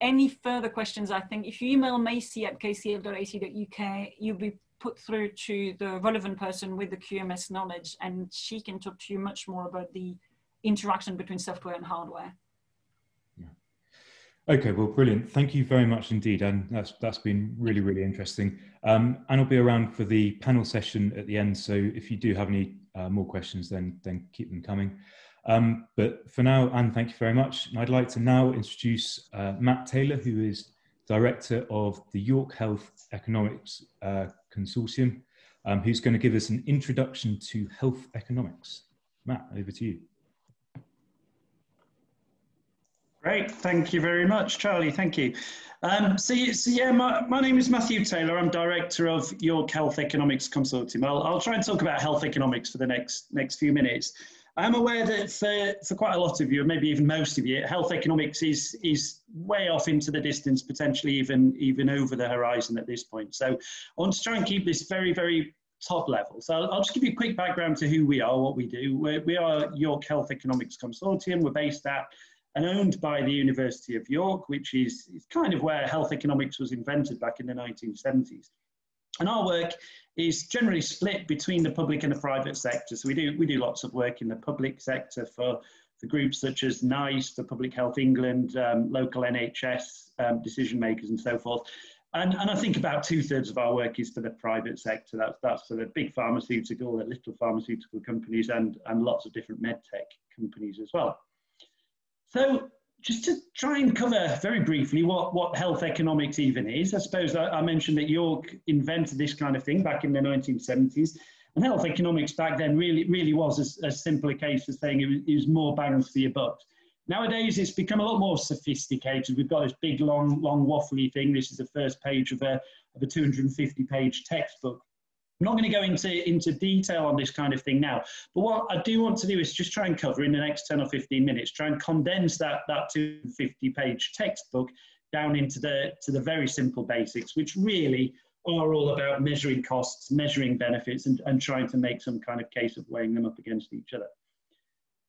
Any further questions, I think if you email maisi at kcl.ac.uk, you'll be put through to the relevant person with the QMS knowledge and she can talk to you much more about the interaction between software and hardware. Okay, well, brilliant. Thank you very much indeed, and that's that's been really really interesting. Um, and I'll be around for the panel session at the end. So if you do have any uh, more questions, then then keep them coming. Um, but for now, Anne, thank you very much. And I'd like to now introduce uh, Matt Taylor, who is Director of the York Health Economics uh, Consortium, um, who's going to give us an introduction to health economics. Matt, over to you. Great, thank you very much, Charlie. Thank you. Um, so, so, yeah, my, my, name is Matthew Taylor. I'm director of York Health Economics Consortium. I'll, I'll try and talk about health economics for the next next few minutes. I'm aware that for, for quite a lot of you, maybe even most of you, health economics is is way off into the distance, potentially even even over the horizon at this point. So I want to try and keep this very, very top level. So I'll, I'll just give you a quick background to who we are, what we do. We're, we are York Health Economics Consortium. We're based at and owned by the University of York, which is, is kind of where health economics was invented back in the 1970s. And our work is generally split between the public and the private sector. So we do, we do lots of work in the public sector for, for groups such as NICE, the Public Health England, um, local NHS um, decision makers and so forth. And, and I think about two thirds of our work is for the private sector. That's, that's for the big pharmaceutical, the little pharmaceutical companies and, and lots of different medtech companies as well. So just to try and cover very briefly what, what health economics even is, I suppose I, I, mentioned that York invented this kind of thing back in the 1970s. And health economics back then really, really was as, simple a case as saying it was, it was more bang for your buck. Nowadays, it's become a lot more sophisticated. We've got this big, long, long, waffly thing. This is the first page of a, of a 250 page textbook. I'm not going to go into, into detail on this kind of thing now, but what I do want to do is just try and cover in the next 10 or 15 minutes, try and condense that, that 250 page textbook down into the, to the very simple basics, which really are all about measuring costs, measuring benefits, and, and trying to make some kind of case of weighing them up against each other.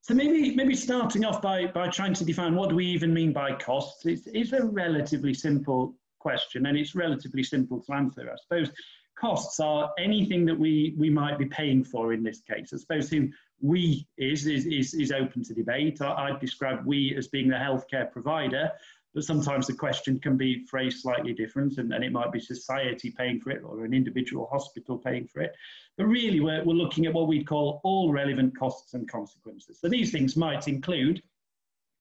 So maybe, maybe starting off by, by trying to define what do we even mean by costs it's, it's a relatively simple question and it's relatively simple to answer. I suppose costs are anything that we, we might be paying for in this case. I suppose who we is, is, is, is open to debate. I, I'd describe we as being the healthcare provider, but sometimes the question can be phrased slightly different and, and it might be society paying for it or an individual hospital paying for it. But really we're, we're looking at what we'd call all relevant costs and consequences. So these things might include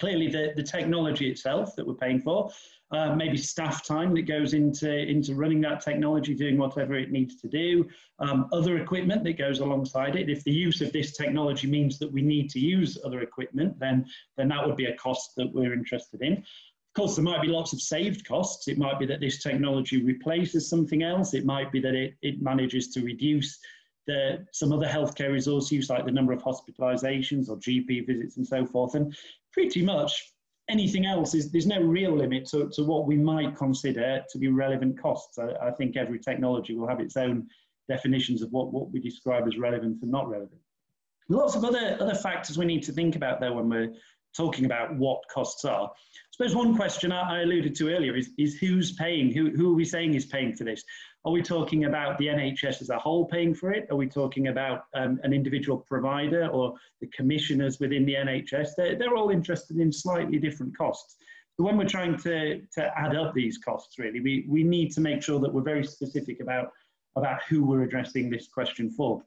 clearly the, the technology itself that we're paying for, uh, maybe staff time that goes into, into running that technology, doing whatever it needs to do, um, other equipment that goes alongside it. If the use of this technology means that we need to use other equipment, then, then that would be a cost that we're interested in. Of course, there might be lots of saved costs. It might be that this technology replaces something else. It might be that it, it manages to reduce the, some other healthcare resource use, like the number of hospitalizations or GP visits and so forth. And pretty much anything else is there's no real limit to, to what we might consider to be relevant costs. I, I, think every technology will have its own definitions of what, what we describe as relevant and not relevant. Lots of other, other factors we need to think about though when we're talking about what costs are. I suppose one question I, I alluded to earlier is, is who's paying? Who, who are we saying is paying for this? Are we talking about the NHS as a whole paying for it? Are we talking about um, an individual provider or the commissioners within the NHS? They're, they're all interested in slightly different costs. So when we're trying to, to add up these costs, really, we, we need to make sure that we're very specific about, about who we're addressing this question for.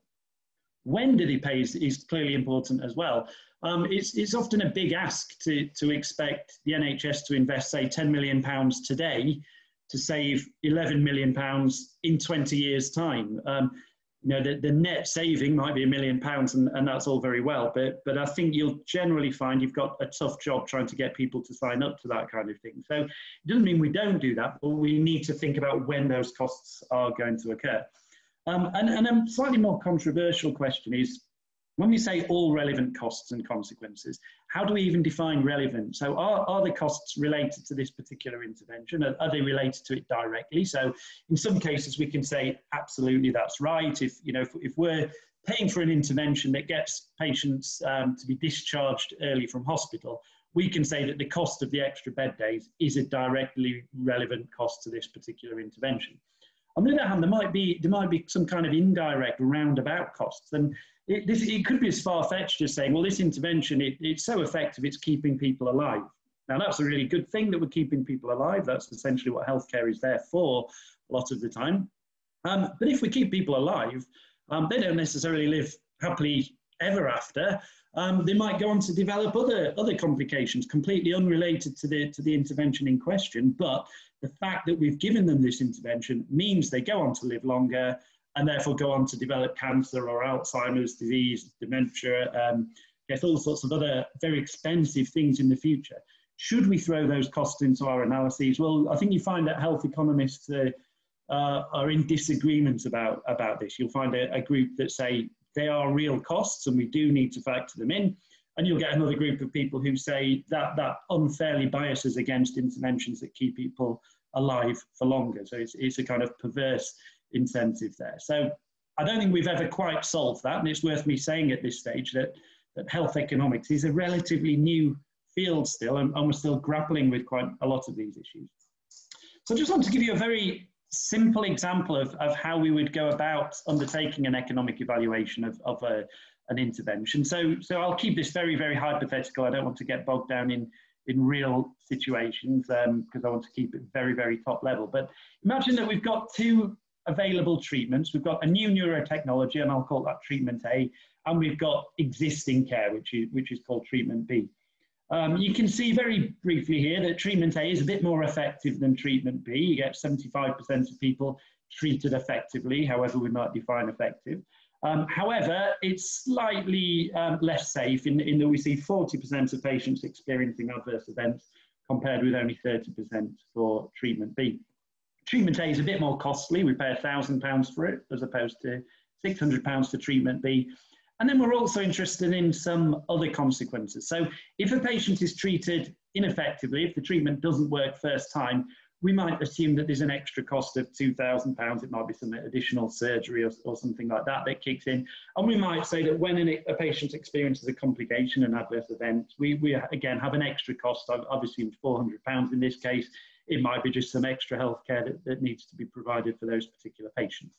When do they pay is, is clearly important as well. Um, it's, it's often a big ask to, to expect the NHS to invest, say, £10 million today to save 11 million pounds in 20 years time. Um, you know, the, the net saving might be a million pounds and, and that's all very well, but, but I think you'll generally find you've got a tough job trying to get people to sign up to that kind of thing. So it doesn't mean we don't do that, but we need to think about when those costs are going to occur. Um, and, and a slightly more controversial question is, when we say all relevant costs and consequences, how do we even define relevant? So are, are the costs related to this particular intervention? Are, are, they related to it directly? So in some cases we can say, absolutely, that's right. If, you know, if, if we're paying for an intervention that gets patients um, to be discharged early from hospital, we can say that the cost of the extra bed days is a directly relevant cost to this particular intervention. On the other hand, there might be there might be some kind of indirect roundabout costs, and it, this, it could be as far-fetched as saying, well, this intervention, it, it's so effective, it's keeping people alive. Now, that's a really good thing that we're keeping people alive. That's essentially what healthcare is there for a lot of the time. Um, but if we keep people alive, um, they don't necessarily live happily ever after, um, they might go on to develop other, other complications completely unrelated to the, to the intervention in question. But the fact that we've given them this intervention means they go on to live longer and therefore go on to develop cancer or Alzheimer's disease, dementia, um, get all sorts of other very expensive things in the future. Should we throw those costs into our analyses? Well, I think you find that health economists uh, uh, are in disagreement about, about this. You'll find a, a group that say they are real costs and we do need to factor them in. And you'll get another group of people who say that that unfairly biases against interventions that keep people alive for longer. So it's, it's a kind of perverse incentive there. So I don't think we've ever quite solved that. And it's worth me saying at this stage that, that health economics is a relatively new field still, and, and we're still grappling with quite a lot of these issues. So I just want to give you a very simple example of, of how we would go about undertaking an economic evaluation of, of a, an intervention. So, so I'll keep this very, very hypothetical. I don't want to get bogged down in, in real situations because um, I want to keep it very, very top level. But imagine that we've got two available treatments. We've got a new neurotechnology, and I'll call that treatment A, and we've got existing care, which is, which is called treatment B. Um, you can see very briefly here that treatment A is a bit more effective than treatment B. You get 75% of people treated effectively, however we might define effective. Um, however, it's slightly um, less safe in, in that we see 40% of patients experiencing adverse events compared with only 30% for treatment B. Treatment A is a bit more costly. We pay £1,000 for it as opposed to £600 for treatment B. And then we're also interested in some other consequences. So if a patient is treated ineffectively, if the treatment doesn't work first time, we might assume that there's an extra cost of £2,000. It might be some additional surgery or, or, something like that that kicks in. And we might say that when an, a patient experiences a complication, an adverse event, we, we again have an extra cost. I've, I've assumed £400 in this case. It might be just some extra healthcare that, that needs to be provided for those particular patients.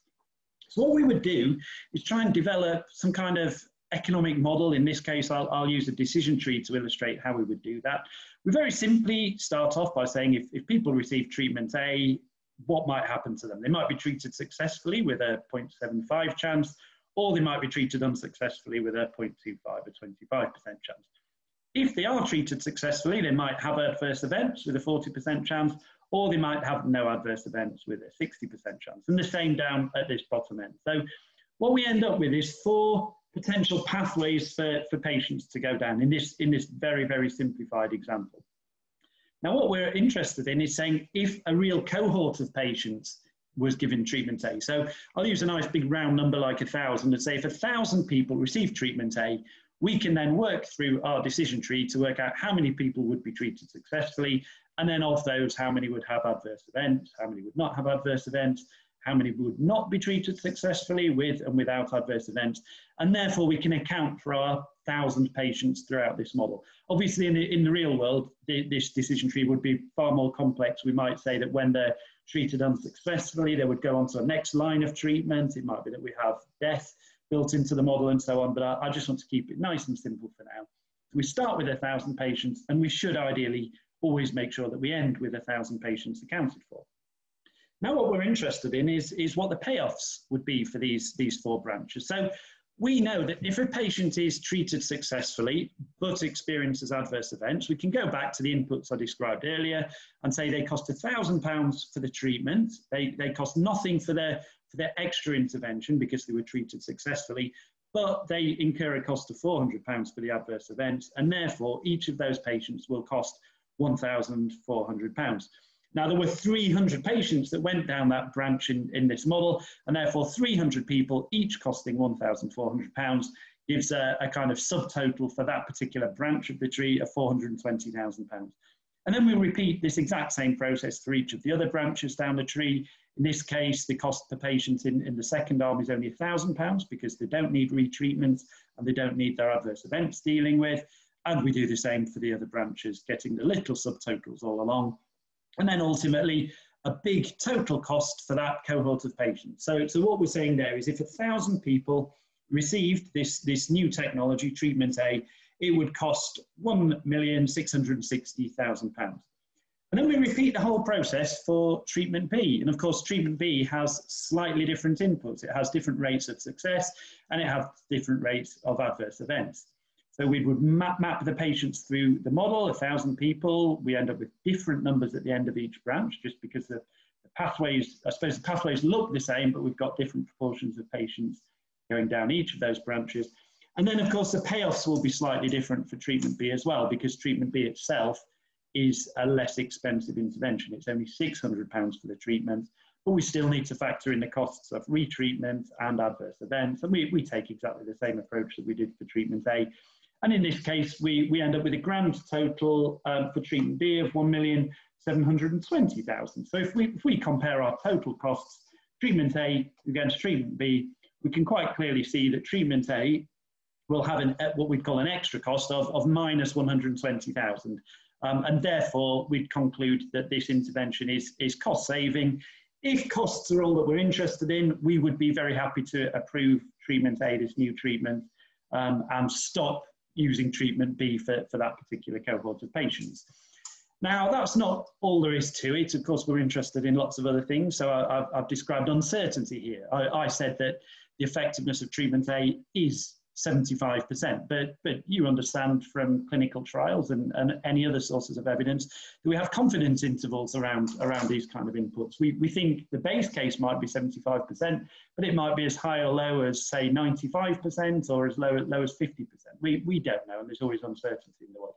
So what we would do is try and develop some kind of economic model. In this case, I'll, I'll use a decision tree to illustrate how we would do that. We very simply start off by saying if, if people receive treatment A, what might happen to them? They might be treated successfully with a 0.75 chance, or they might be treated unsuccessfully with a 0.25 or 25% chance. If they are treated successfully, they might have adverse events with a 40% chance, or they might have no adverse events with a 60% chance, and the same down at this bottom end. So what we end up with is four potential pathways for, for patients to go down in this, in this very, very simplified example. Now, what we're interested in is saying if a real cohort of patients was given treatment A. So I'll use a nice big round number like a thousand and say if a thousand people receive treatment A, we can then work through our decision tree to work out how many people would be treated successfully and then of those, how many would have adverse events, how many would not have adverse events, how many would not be treated successfully with and without adverse events. And therefore, we can account for our thousand patients throughout this model. Obviously, in the, in the real world, the, this decision tree would be far more complex. We might say that when they're treated unsuccessfully, they would go on to the next line of treatment. It might be that we have death built into the model and so on, but I, I just want to keep it nice and simple for now. So we start with a thousand patients, and we should ideally always make sure that we end with a thousand patients accounted for. Now what we're interested in is, is what the payoffs would be for these, these four branches. So we know that if a patient is treated successfully but experiences adverse events, we can go back to the inputs I described earlier and say they cost £1,000 for the treatment, they, they cost nothing for their, for their extra intervention because they were treated successfully, but they incur a cost of £400 for the adverse events, and therefore each of those patients will cost £1,400. Now, there were 300 patients that went down that branch in, in this model, and therefore 300 people, each costing £1,400, gives a, a, kind of subtotal for that particular branch of the tree of £420,000. And then we repeat this exact same process for each of the other branches down the tree. In this case, the cost per patient in, in the second arm is only £1,000 because they don't need retreatment and they don't need their adverse events dealing with. And we do the same for the other branches, getting the little subtotals all along. And then ultimately, a big total cost for that cohort of patients. So, so what we're saying there is if a thousand people received this, this new technology, treatment A, it would cost £1,660,000. And then we repeat the whole process for treatment B. And of course, treatment B has slightly different inputs. It has different rates of success and it has different rates of adverse events. So we would map, map the patients through the model, a thousand people. We end up with different numbers at the end of each branch just because the, the pathways, I suppose the pathways look the same, but we've got different proportions of patients going down each of those branches. And then of course the payoffs will be slightly different for treatment B as well because treatment B itself is a less expensive intervention. It's only £600 for the treatment, but we still need to factor in the costs of retreatment and adverse events. And we, we take exactly the same approach that we did for treatment A. And in this case, we, we end up with a grand total um, for treatment B of 1,720,000. So if we, if we compare our total costs, treatment A against treatment B, we can quite clearly see that treatment A will have an, what we'd call an extra cost of, of minus 120,000. Um, and therefore, we'd conclude that this intervention is, is cost saving. If costs are all that we're interested in, we would be very happy to approve treatment A, this new treatment, um, and stop using treatment B for, for that particular cohort of patients. Now, that's not all there is to it. Of course, we're interested in lots of other things. So I, have described uncertainty here. I, I said that the effectiveness of treatment A is 75%. But, but you understand from clinical trials and, and any other sources of evidence that we have confidence intervals around, around these kind of inputs. We, we think the base case might be 75%, but it might be as high or low as, say, 95% or as low, low as 50%. We, we don't know, and there's always uncertainty in the world.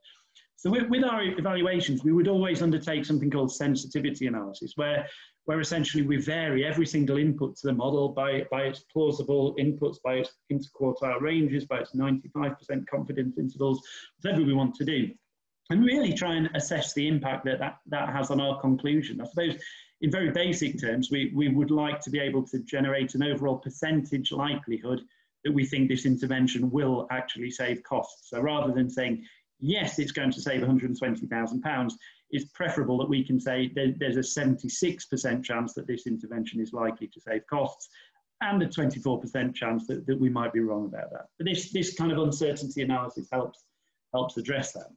So with, with, our evaluations, we would always undertake something called sensitivity analysis, where, where essentially we vary every single input to the model by, by its plausible inputs, by its interquartile ranges, by its 95% confidence intervals, whatever we want to do. And really try and assess the impact that that, that has on our conclusion. I suppose in very basic terms, we, we would like to be able to generate an overall percentage likelihood that we think this intervention will actually save costs. So rather than saying, yes, it's going to save £120,000, it's preferable that we can say there, there's a 76% chance that this intervention is likely to save costs and a 24% chance that, that we might be wrong about that. But this, this kind of uncertainty analysis helps, helps address that.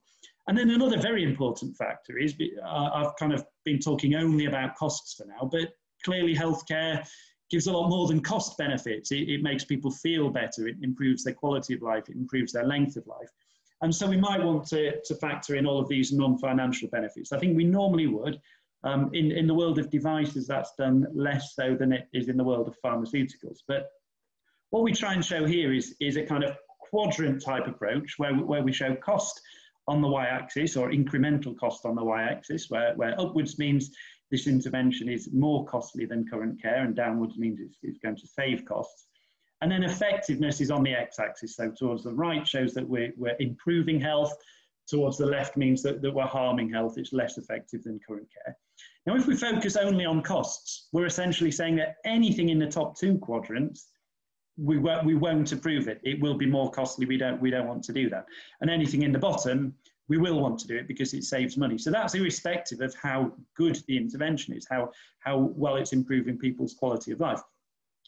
And then another very important factor is uh, I've kind of been talking only about costs for now, but clearly healthcare gives a lot more than cost benefits. It, it makes people feel better, it improves their quality of life, it improves their length of life. And so we might want to, to factor in all of these non-financial benefits. I think we normally would. Um, in, in the world of devices, that's done less so than it is in the world of pharmaceuticals. But what we try and show here is, is a kind of quadrant type approach where, where we show cost on the y-axis or incremental cost on the y-axis, where, where upwards means this intervention is more costly than current care and downwards means it's, it's going to save costs. And then effectiveness is on the x-axis. So towards the right shows that we're, we're improving health. Towards the left means that, that we're harming health. It's less effective than current care. Now, if we focus only on costs, we're essentially saying that anything in the top two quadrants, we won't, we won't approve it. It will be more costly. We don't, we don't want to do that. And anything in the bottom, we will want to do it because it saves money. So that's irrespective of how good the intervention is, how, how well it's improving people's quality of life.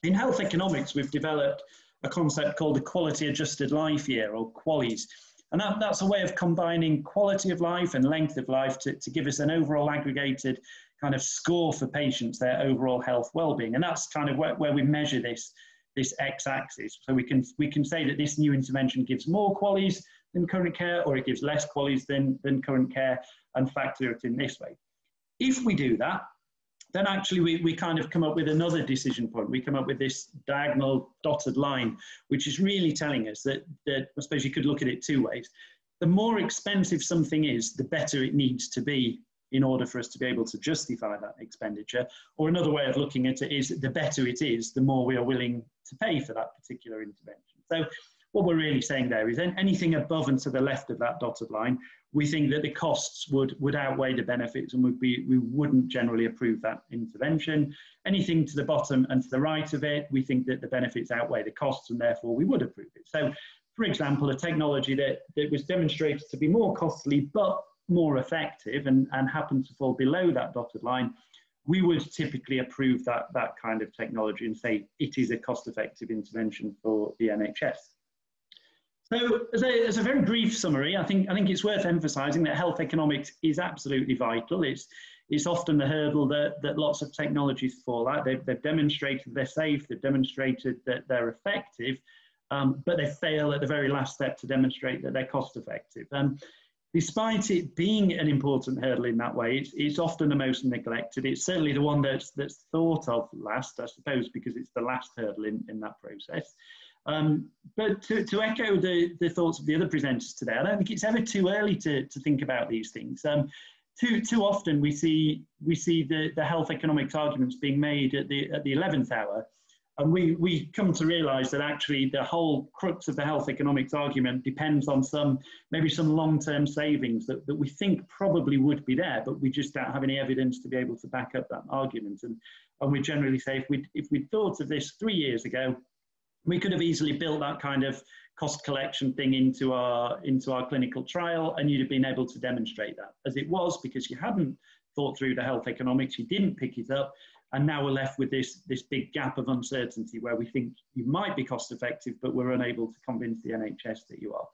In health economics, we've developed a concept called the quality adjusted life year or QALYs. And that, that's a way of combining quality of life and length of life to, to give us an overall aggregated kind of score for patients, their overall health well-being. And that's kind of where, where we measure this, this x-axis. So we can, we can say that this new intervention gives more QALYs than current care, or it gives less QALYs than, than current care, and factor it in this way. If we do that, then actually we, we kind of come up with another decision point. We come up with this diagonal dotted line, which is really telling us that, that I suppose you could look at it two ways. The more expensive something is, the better it needs to be in order for us to be able to justify that expenditure. Or another way of looking at it is the better it is, the more we are willing to pay for that particular intervention. So what we're really saying there is anything above and to the left of that dotted line, we think that the costs would, would outweigh the benefits and would be, we wouldn't generally approve that intervention. Anything to the bottom and to the right of it, we think that the benefits outweigh the costs and therefore we would approve it. So, for example, a technology that, that was demonstrated to be more costly but more effective and, and happened to fall below that dotted line, we would typically approve that, that kind of technology and say it is a cost effective intervention for the NHS. So, as a, very brief summary, I think I think it's worth emphasising that health economics is absolutely vital. It's it's often the hurdle that, that lots of technologies fall at. They've, they've demonstrated they're safe, they've demonstrated that they're effective, um, but they fail at the very last step to demonstrate that they're cost effective. And despite it being an important hurdle in that way, it's, it's often the most neglected. It's certainly the one that's, that's thought of last, I suppose, because it's the last hurdle in, in that process. Um, but to, to echo the, the thoughts of the other presenters today, I don't think it's ever too early to, to think about these things. Um, too, too often we see, we see the, the health economics arguments being made at the, at the 11th hour, and we, we come to realize that actually the whole crux of the health economics argument depends on some, maybe some long-term savings that, that we think probably would be there, but we just don't have any evidence to be able to back up that argument. And, and we generally say if we if we'd thought of this three years ago, we could have easily built that kind of cost collection thing into our into our clinical trial and you'd have been able to demonstrate that. As it was because you hadn't thought through the health economics you didn't pick it up and now we're left with this this big gap of uncertainty where we think you might be cost effective but we're unable to convince the nhs that you are.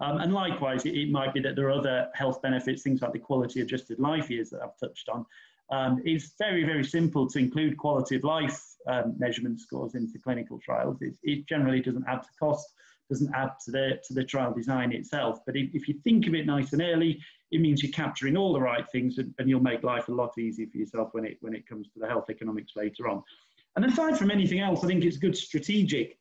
Um, and likewise it, it, might be that there are other health benefits things like the quality adjusted life years that i've touched on um, it's very very simple to include quality of life um, measurement scores into clinical trials it, it generally doesn't add to cost doesn't add to the, to the trial design itself. But if, if you think of it nice and early, it means you're capturing all the right things and, and you'll make life a lot easier for yourself when it, when it comes to the health economics later on. And aside from anything else, I think it's a good strategic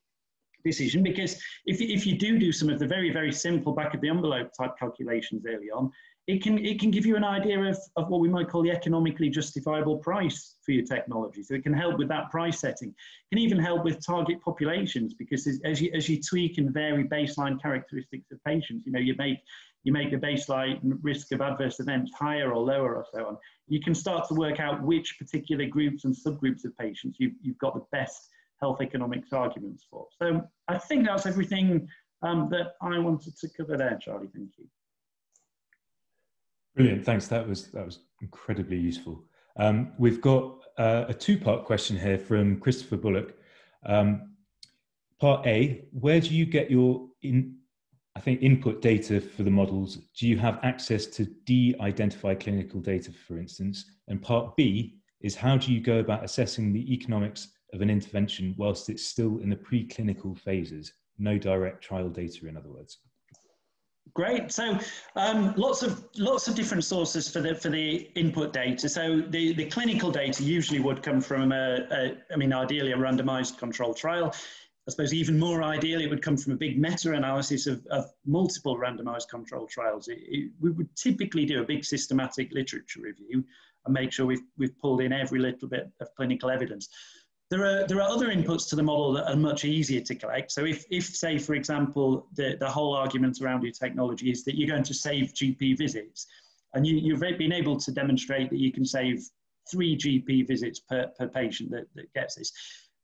decision because if, if you do do some of the very, very simple back of the envelope type calculations early on, it can, it can give you an idea of, of what we might call the economically justifiable price for your technology. So it can help with that price setting. It can even help with target populations because as you, as you tweak and vary baseline characteristics of patients, you know, you make, you make the baseline risk of adverse events higher or lower or so on. You can start to work out which particular groups and subgroups of patients you've, you've got the best health economics arguments for. So I think that's everything um, that I wanted to cover there, Charlie. Thank you. Brilliant, thanks. That was that was incredibly useful. Um, we've got uh, a two-part question here from Christopher Bullock. Um, part A: Where do you get your in? I think input data for the models. Do you have access to de-identified clinical data, for instance? And part B is how do you go about assessing the economics of an intervention whilst it's still in the preclinical phases? No direct trial data, in other words. Great. So um, lots of lots of different sources for the for the input data. So the, the clinical data usually would come from a, a I mean ideally a randomized control trial. I suppose even more ideally it would come from a big meta-analysis of, of multiple randomized control trials. It, it, we would typically do a big systematic literature review and make sure we've, we've pulled in every little bit of clinical evidence. There are, there are other inputs to the model that are much easier to collect. So if, if say, for example, the, the whole argument around your technology is that you're going to save GP visits, and you, you've been able to demonstrate that you can save three GP visits per, per patient that, that gets this.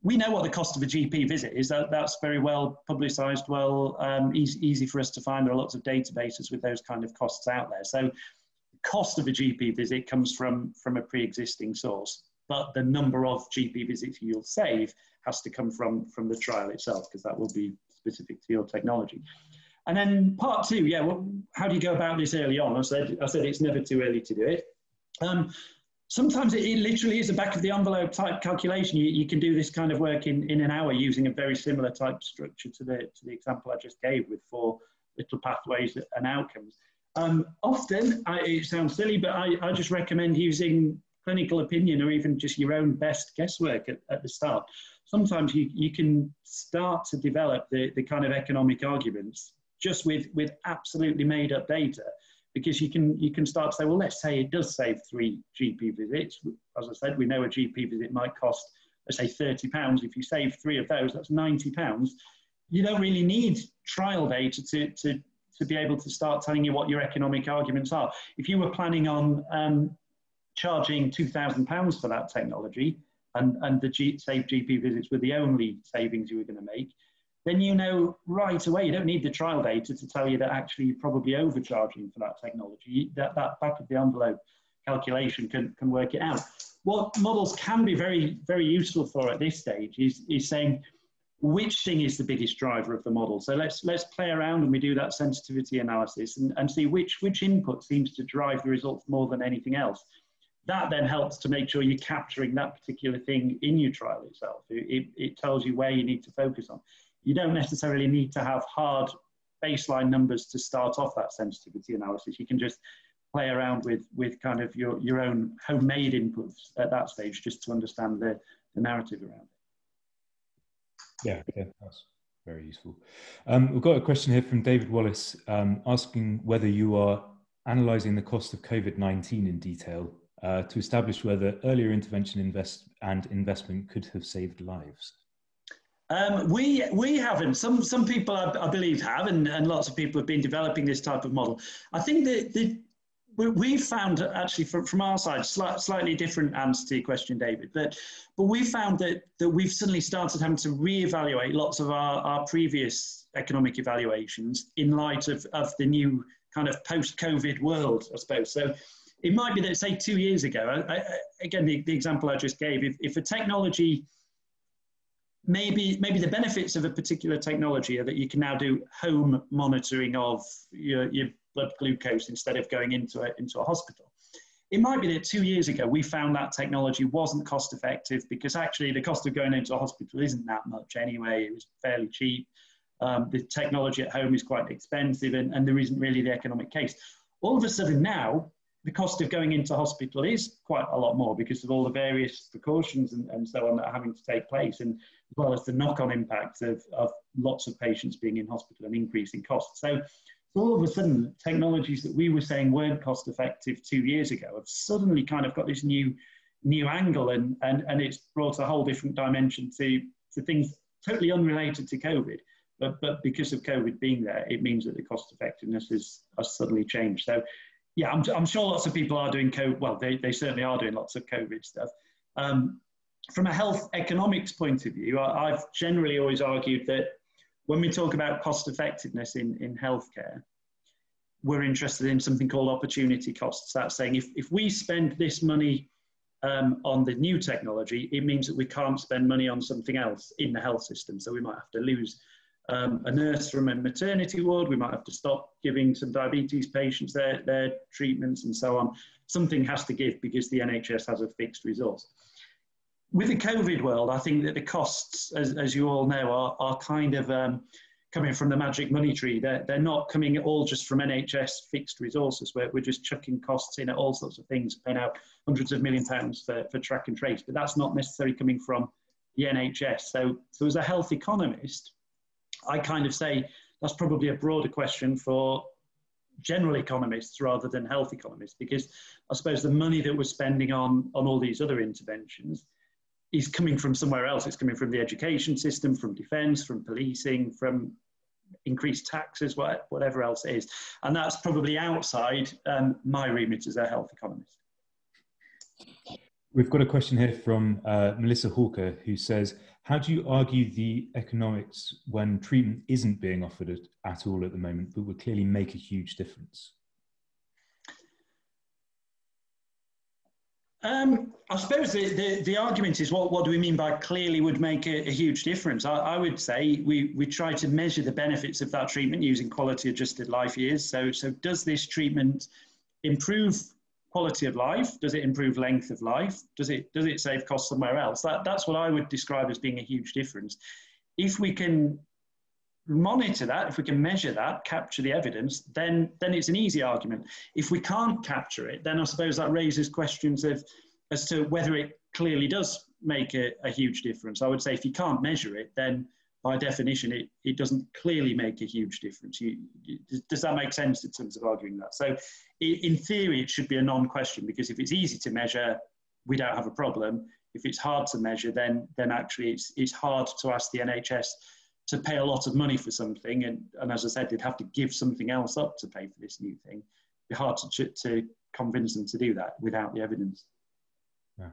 We know what the cost of a GP visit is. That, that's very well publicized, well, um, easy, easy for us to find. There are lots of databases with those kind of costs out there. So the cost of a GP visit comes from, from a pre-existing source but the number of GP visits you'll save has to come from, from the trial itself because that will be specific to your technology. And then part two, yeah, well, how do you go about this early on? I said, I said it's never too early to do it. Um, sometimes it, it, literally is a back of the envelope type calculation. You, you can do this kind of work in, in an hour using a very similar type structure to the, to the example I just gave with four little pathways and outcomes. Um, often, I, it sounds silly, but I, I just recommend using clinical opinion or even just your own best guesswork at, at the start. Sometimes you, you can start to develop the, the kind of economic arguments just with, with absolutely made up data because you can you can start to say, well, let's say it does save three GP visits. As I said, we know a GP visit might cost, let's say, thirty pounds. If you save three of those, that's ninety pounds. You don't really need trial data to, to to be able to start telling you what your economic arguments are. If you were planning on um, charging £2,000 for that technology and, and the G, Save GP visits were the only savings you were going to make, then you know right away, you don't need the trial data to tell you that actually you're probably overcharging for that technology. That, that back of the envelope calculation can, can work it out. What models can be very, very useful for at this stage is, is saying, which thing is the biggest driver of the model. So let's let's play around and we do that sensitivity analysis and, and see which which input seems to drive the results more than anything else. That then helps to make sure you're capturing that particular thing in your trial itself. It, it, it tells you where you need to focus on. You don't necessarily need to have hard baseline numbers to start off that sensitivity analysis. You can just play around with, with kind of your, your own homemade inputs at that stage just to understand the, the narrative around it. Yeah, yeah, that's very useful. Um, we've got a question here from David Wallace um, asking whether you are analysing the cost of COVID 19 in detail uh, to establish whether earlier intervention invest and investment could have saved lives. Um, we we haven't. Some some people I, I, believe have, and, and lots of people have been developing this type of model. I think that the we've found actually from, from our side slight, slightly different answer to your question david but but we found that that we've suddenly started having to reevaluate lots of our, our previous economic evaluations in light of, of the new kind of post-covid world i suppose so it might be that say two years ago I, I, again the, the example i just gave if, if a technology maybe maybe the benefits of a particular technology are that you can now do home monitoring of your, your blood glucose instead of going into a, into a hospital. It might be that two years ago we found that technology wasn't cost effective because actually the cost of going into a hospital isn't that much anyway. It was fairly cheap. Um, the technology at home is quite expensive and, and there isn't really the economic case. All of a sudden now, the cost of going into hospital is quite a lot more because of all the various precautions and, and so on that are having to take place, and as well as the knock-on impact of, of lots of patients being in hospital and increasing costs. So all of a sudden, technologies that we were saying weren't cost effective two years ago have suddenly kind of got this new new angle and, and, and it's brought a whole different dimension to, to things totally unrelated to COVID. But, but because of COVID being there, it means that the cost effectiveness has, has suddenly changed. So, yeah, I'm, I'm sure lots of people are doing COVID. Well, they, they certainly are doing lots of COVID stuff. Um, from a health economics point of view, I, I've generally always argued that when we talk about cost effectiveness in, in healthcare, we're interested in something called opportunity costs. That's saying if, if we spend this money um, on the new technology, it means that we can't spend money on something else in the health system. So we might have to lose um, a nurse from a maternity ward, we might have to stop giving some diabetes patients their, their treatments and so on. Something has to give because the NHS has a fixed resource with the COVID world, I think that the costs, as, as you all know, are, are kind of um, coming from the magic money tree. They're, they're not coming all just from NHS fixed resources where we're just chucking costs in at all sorts of things, paying out hundreds of million pounds for, for track and trace, but that's not necessarily coming from the NHS. So, so as a health economist, I kind of say that's probably a broader question for general economists rather than health economists, because I suppose the money that we're spending on, on all these other interventions is coming from somewhere else. It's coming from the education system, from defence, from policing, from increased taxes, whatever else it is. And that's probably outside um, my remit as a health economist. We've got a question here from uh, Melissa Hawker who says, how do you argue the economics when treatment isn't being offered at, at all at the moment, but would clearly make a huge difference? Um, I suppose the, the, the, argument is what, what do we mean by clearly would make a, a huge difference? I, I, would say we, we try to measure the benefits of that treatment using quality adjusted life years. So, so does this treatment improve quality of life? Does it improve length of life? Does it, does it save costs somewhere else? That, that's what I would describe as being a huge difference. If we can monitor that, if we can measure that, capture the evidence, then then it's an easy argument. If we can't capture it, then I suppose that raises questions of as to whether it clearly does make a, a huge difference. I would say if you can't measure it, then by definition, it, it doesn't clearly make a huge difference. You, you, does that make sense in terms of arguing that? So, in theory, it should be a non-question because if it's easy to measure, we don't have a problem. If it's hard to measure, then then actually it's it's hard to ask the NHS to pay a lot of money for something, and, and as I said, they'd have to give something else up to pay for this new thing. It'd be hard to, to convince them to do that without the evidence. Yeah.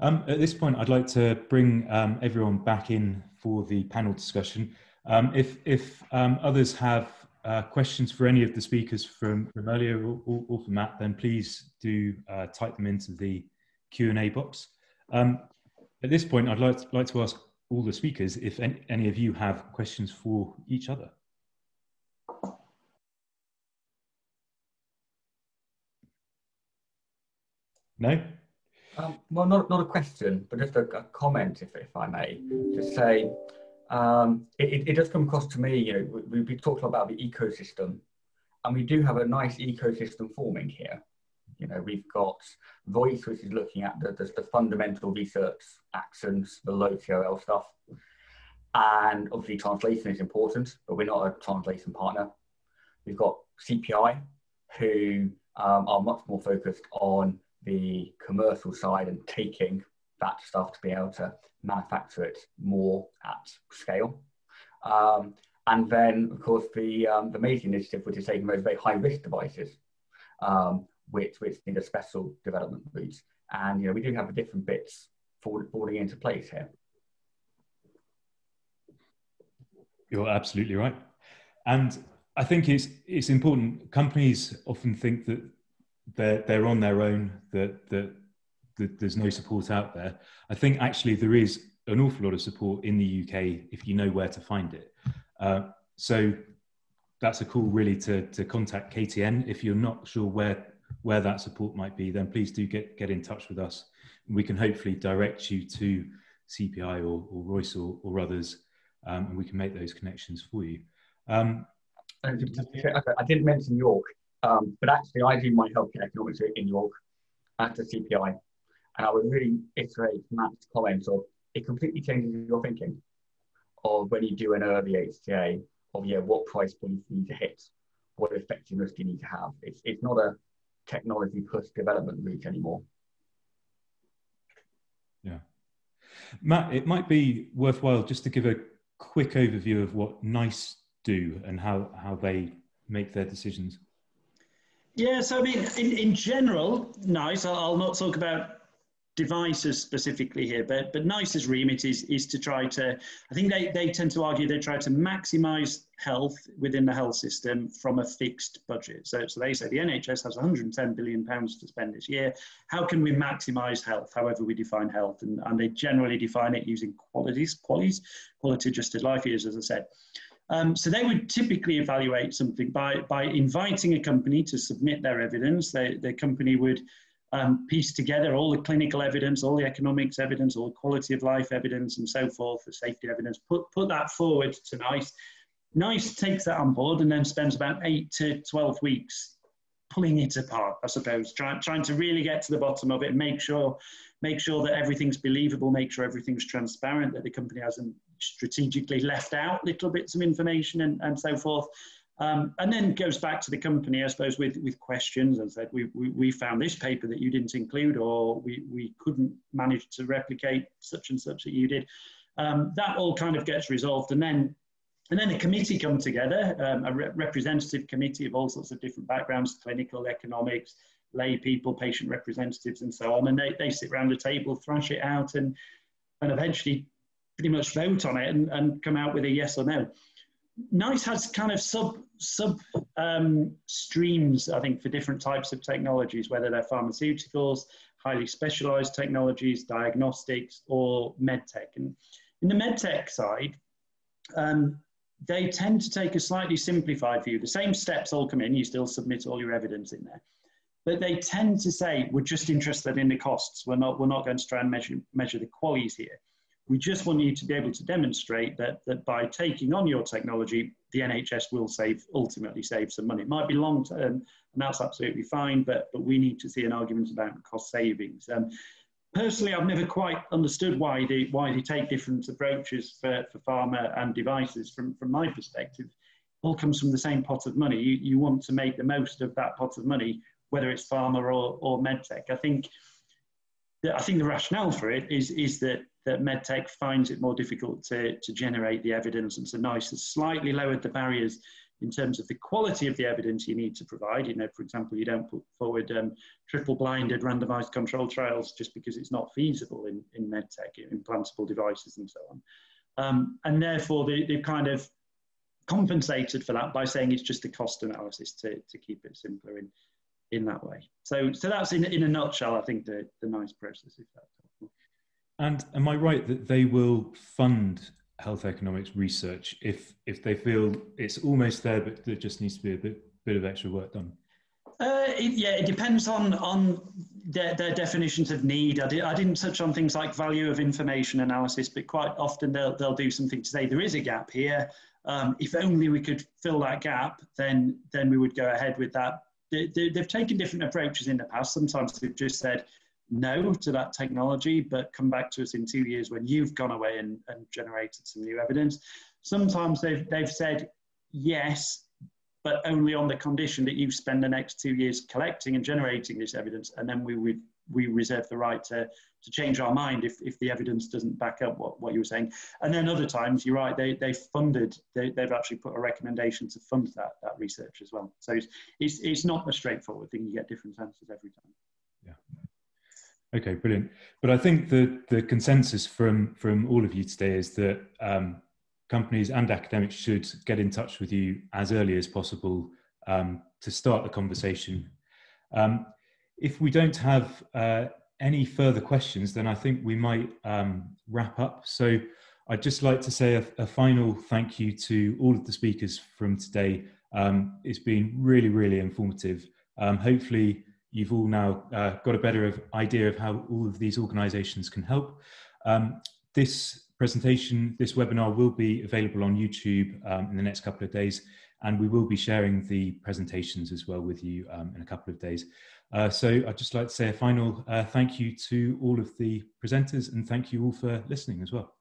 Um, at this point, I'd like to bring um, everyone back in for the panel discussion. Um, if if um, others have uh, questions for any of the speakers from, from earlier or, or, from Matt, then please do uh, type them into the Q&A box. Um, at this point, I'd like to, like to ask all the speakers if any, any of you have questions for each other. No? Um, well, not, not a question, but just a, a comment, if, if I may, to say um, it, it, does come across to me, you know, we, we talked about the ecosystem, and we do have a nice ecosystem forming here. You know, we've got Royce, which is looking at the, the, the fundamental research actions, the low TRL stuff. And obviously translation is important, but we're not a translation partner. We've got CPI, who um, are much more focused on the commercial side and taking that stuff to be able to manufacture it more at scale. Um, and then, of course, the, um, the MAISI initiative, which is taking those very high risk devices, um, which, which need a special development route. And, you know, we do have the different bits falling into place here. You're absolutely right. And I think it's, it's important. Companies often think that they're they're on their own that, that that there's no support out there. I think actually there is an awful lot of support in the uk if you know where to find it. Uh, so that's a call really to to contact ktn if you're not sure where where that support might be then please do get get in touch with us. We can hopefully direct you to cpi or, or royce or, or others um, and we can make those connections for you. Um, I didn't mention York. Um, but actually, I do my healthcare economics in York at the CPI, and I would really iterate Matt's comments of it completely changes your thinking of when you do an early HTA of yeah, what price points you need to hit, what effectiveness do you need to have. It's it's not a technology plus development route anymore. Yeah, Matt, it might be worthwhile just to give a quick overview of what NICE do and how how they make their decisions. Yeah, so I mean, in, in general, NICE, I'll, I'll not talk about devices specifically here, but, but NICE's remit is, is to try to, I think they, they tend to argue they try to maximize health within the health system from a fixed budget. So, so they say the NHS has 110 billion pounds to spend this year. How can we maximize health, however we define health? And, and they generally define it using QALYs, QALYs, quality adjusted life years, as I said. Um, so they would typically evaluate something by, by inviting a company to submit their evidence. They, the company would um, piece together all the clinical evidence, all the economics evidence, all the quality of life evidence and so forth, the safety evidence, put, put that forward to NICE. NICE takes that on board and then spends about eight to 12 weeks pulling it apart, I suppose, trying, trying to really get to the bottom of it, make sure, make sure that everything's believable, make sure everything's transparent, that the company hasn't strategically left out little bits of information and, and so forth. Um, and then goes back to the company, I suppose, with, with questions and said, we, we, we, found this paper that you didn't include, or we, we couldn't manage to replicate such and such that you did. Um, that all kind of gets resolved. And then, and then a committee come together, um, a re representative committee of all sorts of different backgrounds, clinical, economics, lay people, patient representatives, and so on. And they, they sit around a table, thrash it out, and, and eventually pretty much vote on it and, and come out with a yes or no. NICE has kind of sub sub um, streams, I think, for different types of technologies, whether they're pharmaceuticals, highly specialized technologies, diagnostics, or medtech. And in the medtech side, um, they tend to take a slightly simplified view. The same steps all come in, you still submit all your evidence in there. But they tend to say, we're just interested in the costs. We're not, we're not going to try and measure, measure the QALYs here. We just want you to be able to demonstrate that, that by taking on your technology, the NHS will save, ultimately save some money. It might be long term, and that's absolutely fine, but, but we need to see an argument about cost savings. Um, personally, I've never quite understood why they, why they take different approaches for, for pharma and devices from, from my perspective. All comes from the same pot of money. You, you want to make the most of that pot of money, whether it's pharma or, or medtech. I think I think the rationale for it is, is that, that medtech finds it more difficult to, to generate the evidence. And so NICE has slightly lowered the barriers in terms of the quality of the evidence you need to provide. You know, for example, you don't put forward um, triple-blinded randomized control trials just because it's not feasible in, in medtech, implantable devices and so on. Um, and therefore, they, they've kind of compensated for that by saying it's just a cost analysis to, to keep it simpler in, in that way. So, so that's in, in a nutshell, I think, the, the NICE process, if that's helpful. And am I right that they will fund health economics research if if they feel it's almost there, but there just needs to be a bit bit of extra work done? Uh, it, yeah, it depends on on their, their definitions of need. I, did, I didn't touch on things like value of information analysis, but quite often they'll they'll do something to say there is a gap here. Um, if only we could fill that gap, then then we would go ahead with that. They, they, they've taken different approaches in the past. Sometimes they've just said no to that technology, but come back to us in two years when you've gone away and, and generated some new evidence. Sometimes they've, they've said yes, but only on the condition that you spend the next two years collecting and generating this evidence, and then we would we reserve the right to, to change our mind if, if the evidence doesn't back up what, what you were saying. And then other times, you're right, they, they funded, they, they've actually put a recommendation to fund that, that research as well. So it's, it's, it's not a straightforward thing, you get different answers every time. Yeah. Okay, brilliant. But I think the, the consensus from, from all of you today is that um, companies and academics should get in touch with you as early as possible um, to start the conversation. Um, if we don't have uh, any further questions, then I think we might um, wrap up. So I'd just like to say a, a, final thank you to all of the speakers from today. Um, it's been really, really informative. Um, hopefully, you've all now uh, got a better of idea of how all of these organizations can help. Um, this presentation, this webinar will be available on YouTube um, in the next couple of days, and we will be sharing the presentations as well with you um, in a couple of days. Uh, so I'd just like to say a final uh, thank you to all of the presenters and thank you all for listening as well.